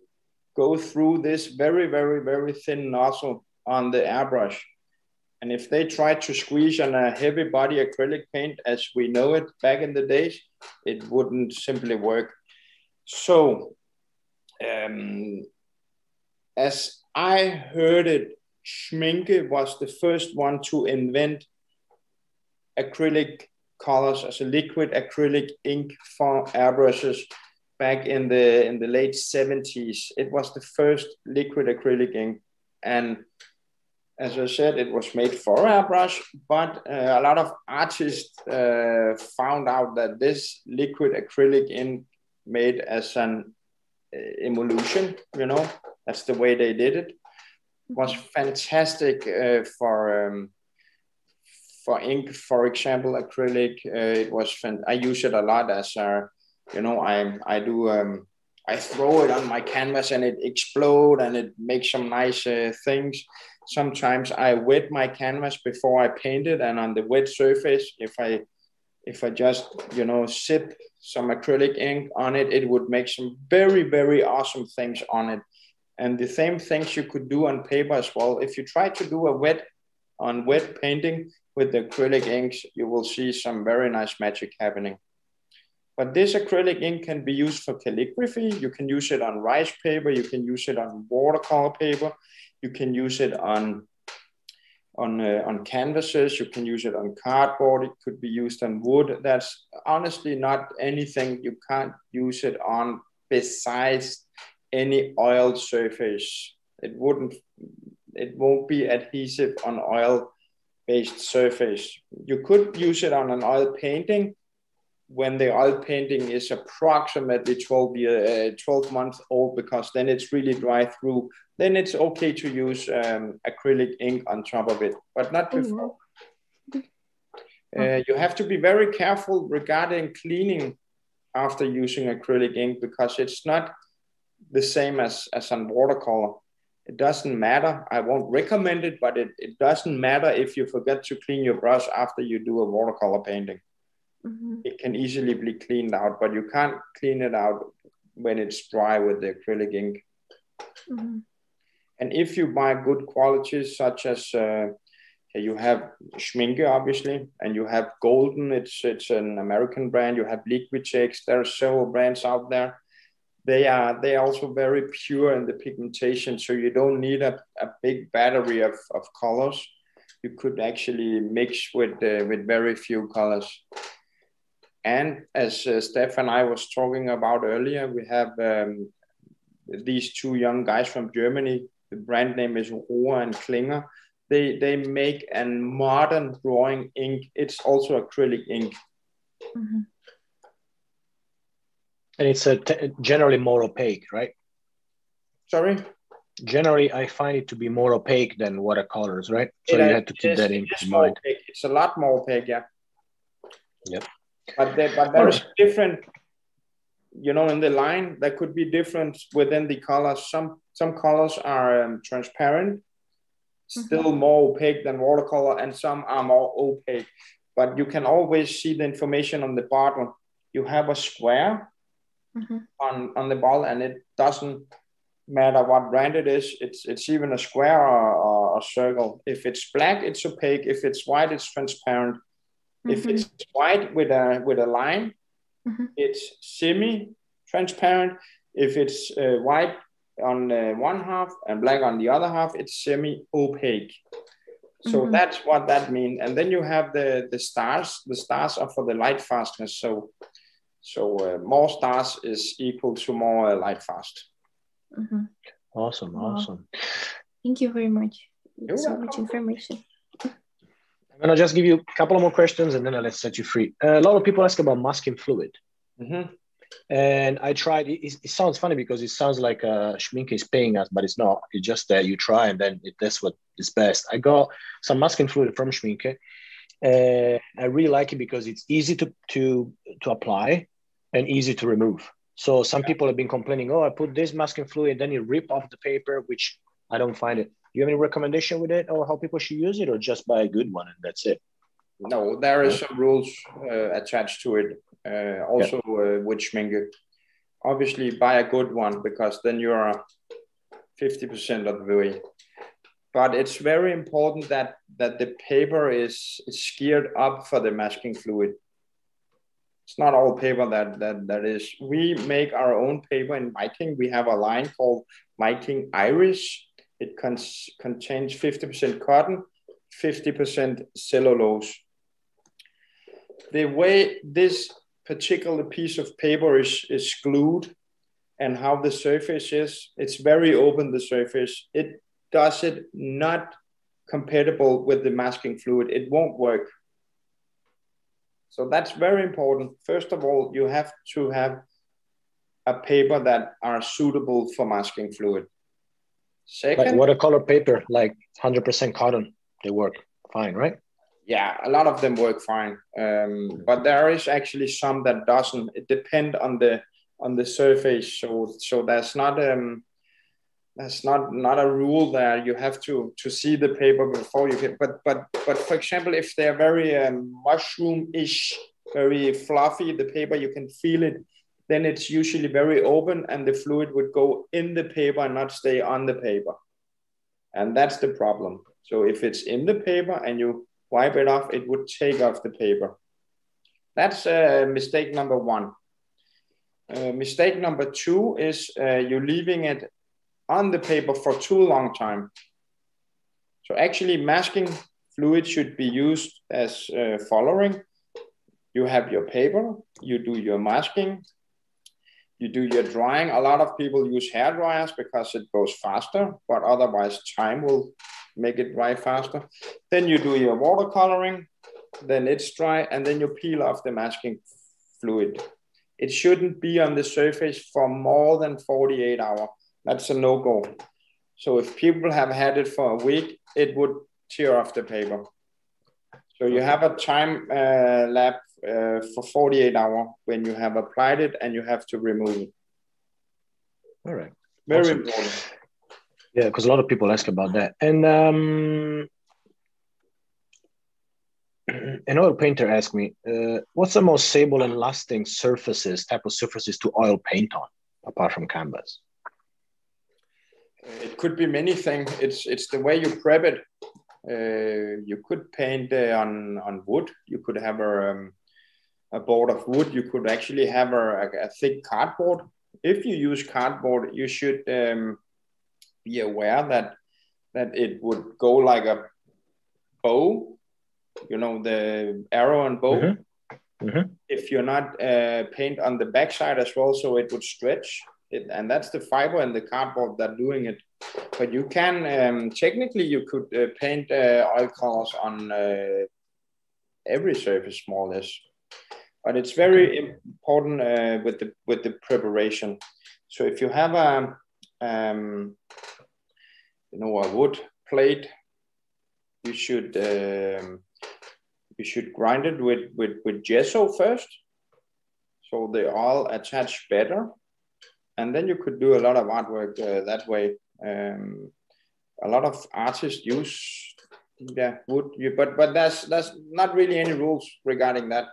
go through this very, very, very thin nozzle on the airbrush. And if they tried to squeeze on a heavy body acrylic paint as we know it back in the days, it wouldn't simply work. So, um, as I heard it, Schmincke was the first one to invent acrylic colors as a liquid acrylic ink for airbrushes back in the in the late 70s. It was the first liquid acrylic ink, and as I said, it was made for airbrush. But uh, a lot of artists uh, found out that this liquid acrylic ink made as an uh, emulsion, you know, that's the way they did it, was fantastic uh, for. Um, for ink, for example, acrylic, uh, it was. Fan- I use it a lot as a you know i i do um i throw it on my canvas and it explode and it makes some nice uh, things sometimes i wet my canvas before i paint it and on the wet surface if i if i just you know sip some acrylic ink on it it would make some very very awesome things on it and the same things you could do on paper as well if you try to do a wet on wet painting with the acrylic inks you will see some very nice magic happening but this acrylic ink can be used for calligraphy. You can use it on rice paper. You can use it on watercolor paper. You can use it on on uh, on canvases. You can use it on cardboard. It could be used on wood. That's honestly not anything you can't use it on besides any oil surface. It wouldn't. It won't be adhesive on oil based surface. You could use it on an oil painting when the oil painting is approximately 12 year, uh, 12 months old because then it's really dry through then it's okay to use um, acrylic ink on top of it but not mm-hmm. before mm-hmm. uh, you have to be very careful regarding cleaning after using acrylic ink because it's not the same as, as on watercolor it doesn't matter i won't recommend it but it, it doesn't matter if you forget to clean your brush after you do a watercolor painting mm-hmm. it can easily be cleaned out, but you can't clean it out when it's dry with the acrylic ink. Mm-hmm. And if you buy good qualities, such as uh, you have Schmincke, obviously, and you have Golden, it's, it's an American brand, you have Liquitex, there are several brands out there. They are they are also very pure in the pigmentation, so you don't need a, a big battery of, of colors. You could actually mix with uh, with very few colors. And as uh, Stef and I was talking about earlier, we have um, these two young guys from Germany. The brand name is Rohr and Klinger. They, they make a modern drawing ink. It's also acrylic ink. Mm-hmm. And it's a t- generally more opaque, right? Sorry? Generally, I find it to be more opaque than watercolors, right? So it, you have to keep that in mind. It's a lot more opaque, yeah. Yep but there, but there's different you know in the line there could be different within the colors. Some some colors are um, transparent still mm-hmm. more opaque than watercolor and some are more opaque. But you can always see the information on the bottom. You have a square mm-hmm. on on the ball and it doesn't matter what brand it is. It's it's even a square or, or a circle. If it's black it's opaque. If it's white it's transparent Mm-hmm. If it's white with a with a line, mm-hmm. it's semi-transparent. If it's uh, white on uh, one half and black on the other half, it's semi-opaque. So mm-hmm. that's what that means. And then you have the the stars. The stars are for the light fastness. So so uh, more stars is equal to more uh, light fast. Mm-hmm. Awesome, awesome. Thank you very much. You're so welcome. much information. I'm gonna just give you a couple of more questions and then I'll let set you free. Uh, a lot of people ask about masking fluid. Mm-hmm. And I tried, it, it, sounds funny because it sounds like uh, Schmincke is paying us, but it's not. It's just that you try and then it, that's what is best. I got some masking fluid from Schmincke. Uh, I really like it because it's easy to, to, to apply and easy to remove. So some people have been complaining, oh, I put this masking fluid, then you rip off the paper, which I don't find it you have any recommendation with it or how people should use it or just buy a good one and that's it? No, there is some rules uh, attached to it. Uh, also, yeah. uh, which obviously buy a good one because then you are 50% of the way. But it's very important that that the paper is, is geared up for the masking fluid. It's not all paper that, that that is. We make our own paper in miking. We have a line called Miking Irish it con contains 50% cotton, 50% cellulose. The way this particular piece of paper is, is glued and how the surface is, it's very open, the surface. It does it not compatible with the masking fluid. It won't work. So that's very important. First of all, you have to have a paper that are suitable for masking fluid. Second, like watercolor paper, like 100% cotton, they work fine, right? Yeah, a lot of them work fine, um, but there is actually some that doesn't. It depends on the on the surface, so so that's not um that's not not a rule there. You have to to see the paper before you get. But but but for example, if they're very um, mushroom-ish, very fluffy, the paper you can feel it then it's usually very open and the fluid would go in the paper and not stay on the paper. And that's the problem. So if it's in the paper and you wipe it off, it would take off the paper. That's uh, mistake number one. Uh, mistake number two is uh, you're leaving it on the paper for too long time. So actually masking fluid should be used as uh, following. You have your paper, you do your masking, you do your drying. A lot of people use hair dryers because it goes faster, but otherwise time will make it dry faster. Then you do your watercoloring, then it's dry, and then you peel off the masking fluid. It shouldn't be on the surface for more than 48 hours. That's a no-go. So if people have had it for a week, it would tear off the paper. So you have a time uh, lab uh, for 48 hours when you have applied it and you have to remove it. All right. Very awesome. important. Yeah, because a lot of people ask about that. And um, an oil painter asked me, uh, what's the most stable and lasting surfaces, type of surfaces to oil paint on, apart from canvas? It could be many things. It's it's the way you prep it. Uh, you could paint uh, on on wood. You could have a um, a board of wood. You could actually have a, a thick cardboard. If you use cardboard, you should um, be aware that that it would go like a bow. You know the arrow and bow. Mm-hmm. Mm-hmm. If you're not uh, paint on the backside as well, so it would stretch. It, and that's the fiber and the cardboard that doing it. But you can um, technically you could uh, paint uh, oil colors on uh, every surface more or less but it's very important uh, with the with the preparation. So if you have a um, you know a wood plate, you should um, you should grind it with with with gesso first, so they all attach better, and then you could do a lot of artwork uh, that way. Um, a lot of artists use yeah wood, but but that's that's not really any rules regarding that.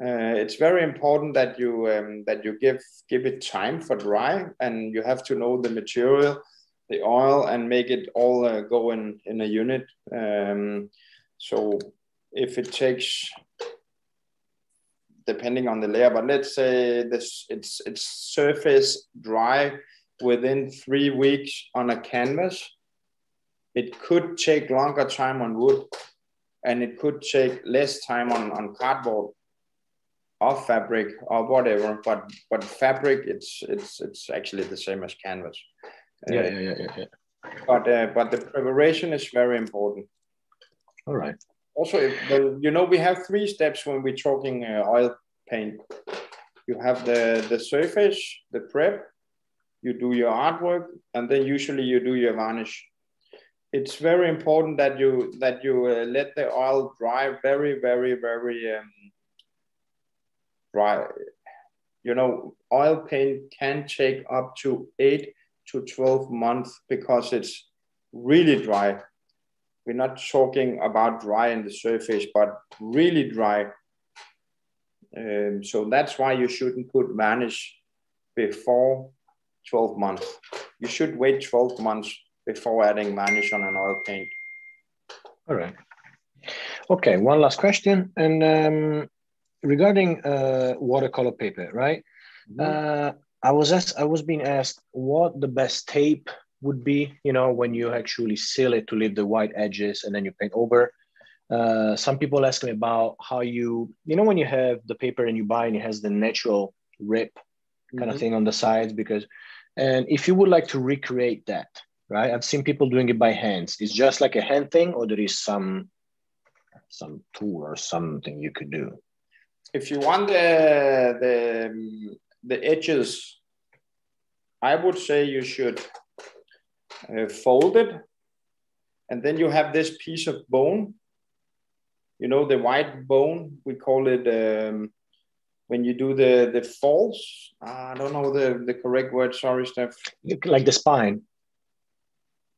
Uh, it's very important that you um, that you give give it time for dry, and you have to know the material, the oil, and make it all uh, go in in a unit. Um, so if it takes depending on the layer, but let's say this it's it's surface dry within three weeks on a canvas. It could take longer time on wood and it could take less time on, on cardboard or fabric or whatever. But but fabric it's it's it's actually the same as canvas. Yeah, uh, yeah, yeah, yeah, yeah. But uh, but the preparation is very important. All right. Also, if you know, we have three steps when we're talking uh, oil paint. You have the the surface, the prep, you do your artwork, and then usually you do your varnish. It's very important that you that you uh, let the oil dry very, very, very um, dry. You know, oil paint can take up to eight to 12 months because it's really dry. We're not talking about dry in the surface, but really dry. Um, so that's why you shouldn't put varnish before 12 months. You should wait 12 months before adding varnish on an oil paint. All right. Okay, one last question. And um, regarding uh, watercolor paper, right? Mm-hmm. Uh, I was asked, I was being asked what the best tape would be, you know, when you actually seal it to leave the white edges and then you paint over. Uh, some people ask me about how you, you know, when you have the paper and you buy and it has the natural rip kind mm-hmm. of thing on the sides, because, and if you would like to recreate that, right? I've seen people doing it by hands. It's just like a hand thing, or there is some, some tool or something you could do. If you want the the the edges, I would say you should uh, fold it. And then you have this piece of bone, you know, the white bone, we call it, um, when you do the, the falls, I don't know the, the correct word, sorry, Stef. Like the spine.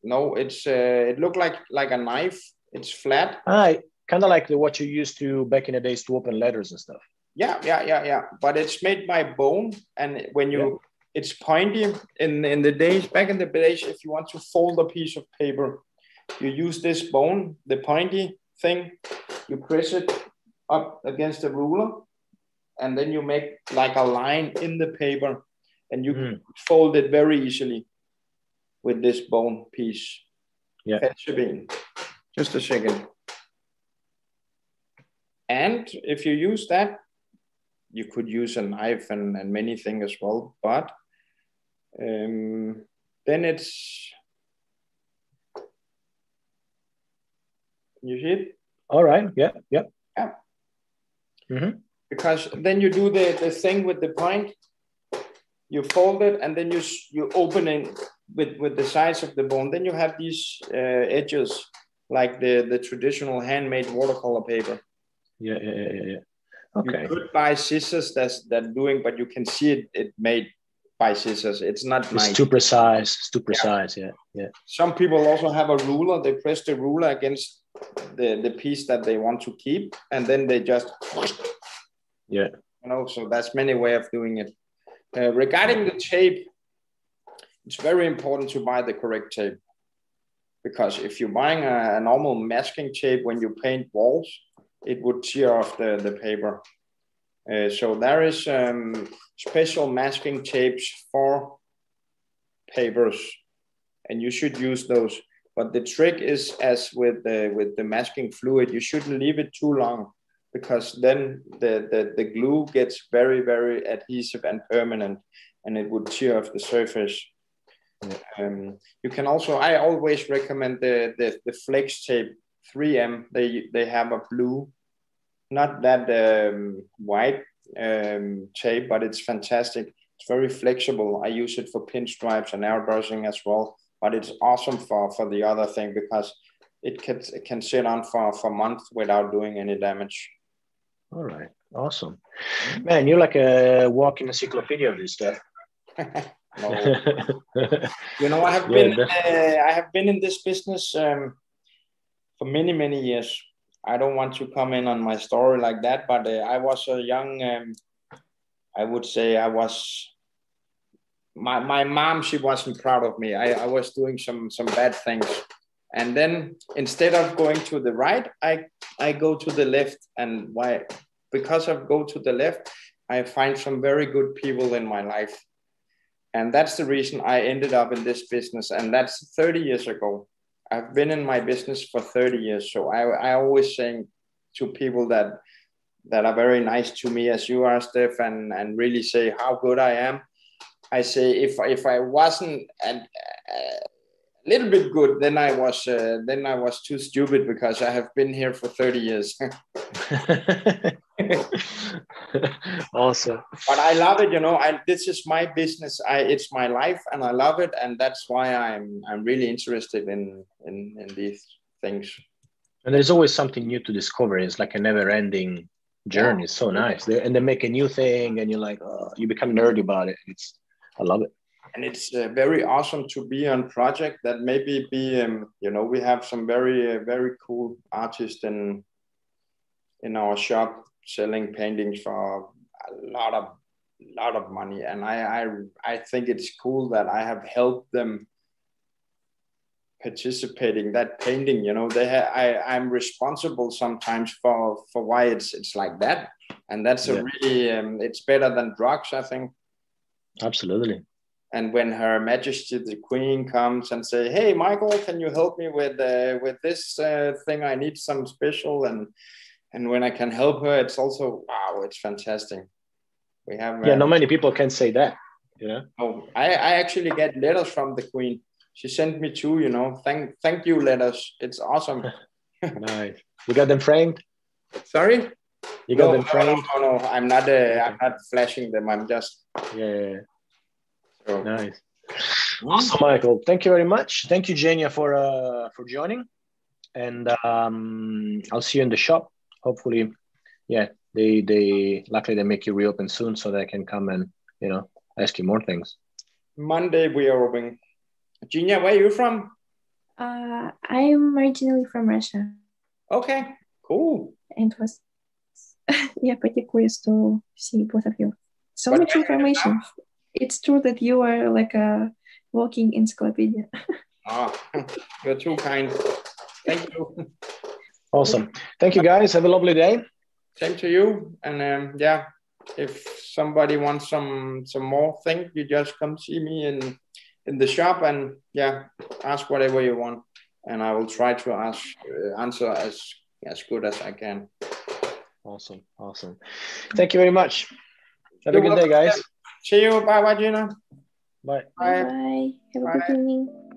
No, it's, uh, it looked like, like a knife. It's flat. Ah, kind of like the, what you used to back in the days to open letters and stuff. Yeah, yeah, yeah, yeah. But it's made by bone, and when you, yeah. it's pointy. In in the days back in the days, if you want to fold a piece of paper, you use this bone, the pointy thing. You press it up against the ruler, and then you make like a line in the paper, and you mm. fold it very easily with this bone piece. Yeah. Fetch a bean. Just a second. And if you use that, you could use a knife and, and many things as well, but um, then it's you see it? All right. Yeah. Yeah. Yeah. Mm-hmm. Because then you do the, the thing with the point, you fold it, and then you you open it with with the size of the bone. Then you have these uh, edges like the the traditional handmade watercolor paper. Yeah, yeah, yeah, yeah. Okay. You could buy scissors that's that doing, but you can see it, it made by scissors. It's not it's nice. too precise. It's too precise. Yeah. yeah. Yeah. Some people also have a ruler. They press the ruler against the, the piece that they want to keep, and then they just yeah. You know, so that's many way of doing it. Uh, regarding the tape, it's very important to buy the correct tape because if you're buying a, a normal masking tape when you paint walls, it would tear off the, the paper. Uh, so there is um, special masking tapes for papers, and you should use those. But the trick is, as with the with the masking fluid, you shouldn't leave it too long, because then the, the, the glue gets very very adhesive and permanent, and it would tear off the surface. Um, you can also, I always recommend the, the, the flex tape 3M, they they have a blue, not that um, white um, tape, but it's fantastic. It's very flexible. I use it for pinstripes and airbrushing as well. But it's awesome for for the other thing because it can it can sit on for for months without doing any damage. All right, awesome, man. You're like a walking encyclopedia of this stuff. you know, I have yeah, been uh, I have been in this business um, for many many years. I don't want to come in on my story like that, but uh, I was a young. Um, I would say I was. My my mom she wasn't proud of me. I, I was doing some some bad things, and then instead of going to the right, I I go to the left. And why? because I go to the left, I find some very good people in my life. And that's the reason I ended up in this business. And that's 30 years ago. I've been in my business for 30 years. So I, I always saying to people that that are very nice to me as you are, Stef, and, and really say how good I am. I say if if I wasn't a little bit good, then I was uh, then I was too stupid because I have been here for 30 years. awesome. But I love it, you know. I this is my business. I it's my life, and I love it, and that's why I'm I'm really interested in in in these things. And there's always something new to discover. It's like a never-ending journey. It's so nice. They, and they make a new thing, and you're like, oh, you become nerdy about it. It's I love it. And it's uh, very awesome to be on project that maybe be um, you know we have some very uh, very cool artists in in our shop selling paintings for a lot of lot of money. And I, I i think it's cool that i have helped them participating that painting you know. They ha- i i'm responsible sometimes for for why it's it's like that. And that's yeah. a really um, it's better than drugs i think. Absolutely and when her majesty the queen comes and say hey michael can you help me with uh, with this uh, thing i need some special and and when I can help her, it's also wow, it's fantastic. We have yeah, uh, not many people can say that. You know. Oh, I, I actually get letters from the Queen. She sent me two. You know, thank thank you letters. It's awesome. nice. we got them framed. Sorry. You got no, them framed. No, no, no, I'm not. Uh, I'm not flashing them. I'm just. Yeah. So. Nice. Awesome, Michael. Thank you very much. Thank you, Jania, for uh, for joining, and um, I'll see you in the shop hopefully, yeah, they they luckily they make you reopen soon so they can come and you know ask you more things. Monday we are open. Gina, where are you from? Uh, I'm originally from Russia. Okay, cool. And it was yeah pretty curious to see both of you. So much information. It's true that you are like a walking encyclopedia. ah, you're too kind. Thank you. Awesome. Thank you, guys. Have a lovely day. Same to you. And um, yeah, if somebody wants some some more thing, you just come see me in in the shop and yeah, ask whatever you want, and I will try to ask uh, answer as as good as I can. Awesome, awesome. Thank you very much. Have You're a good welcome. day, guys. See you. Bye, bye, Gina. Bye. Bye. Bye. Have a Bye. good evening.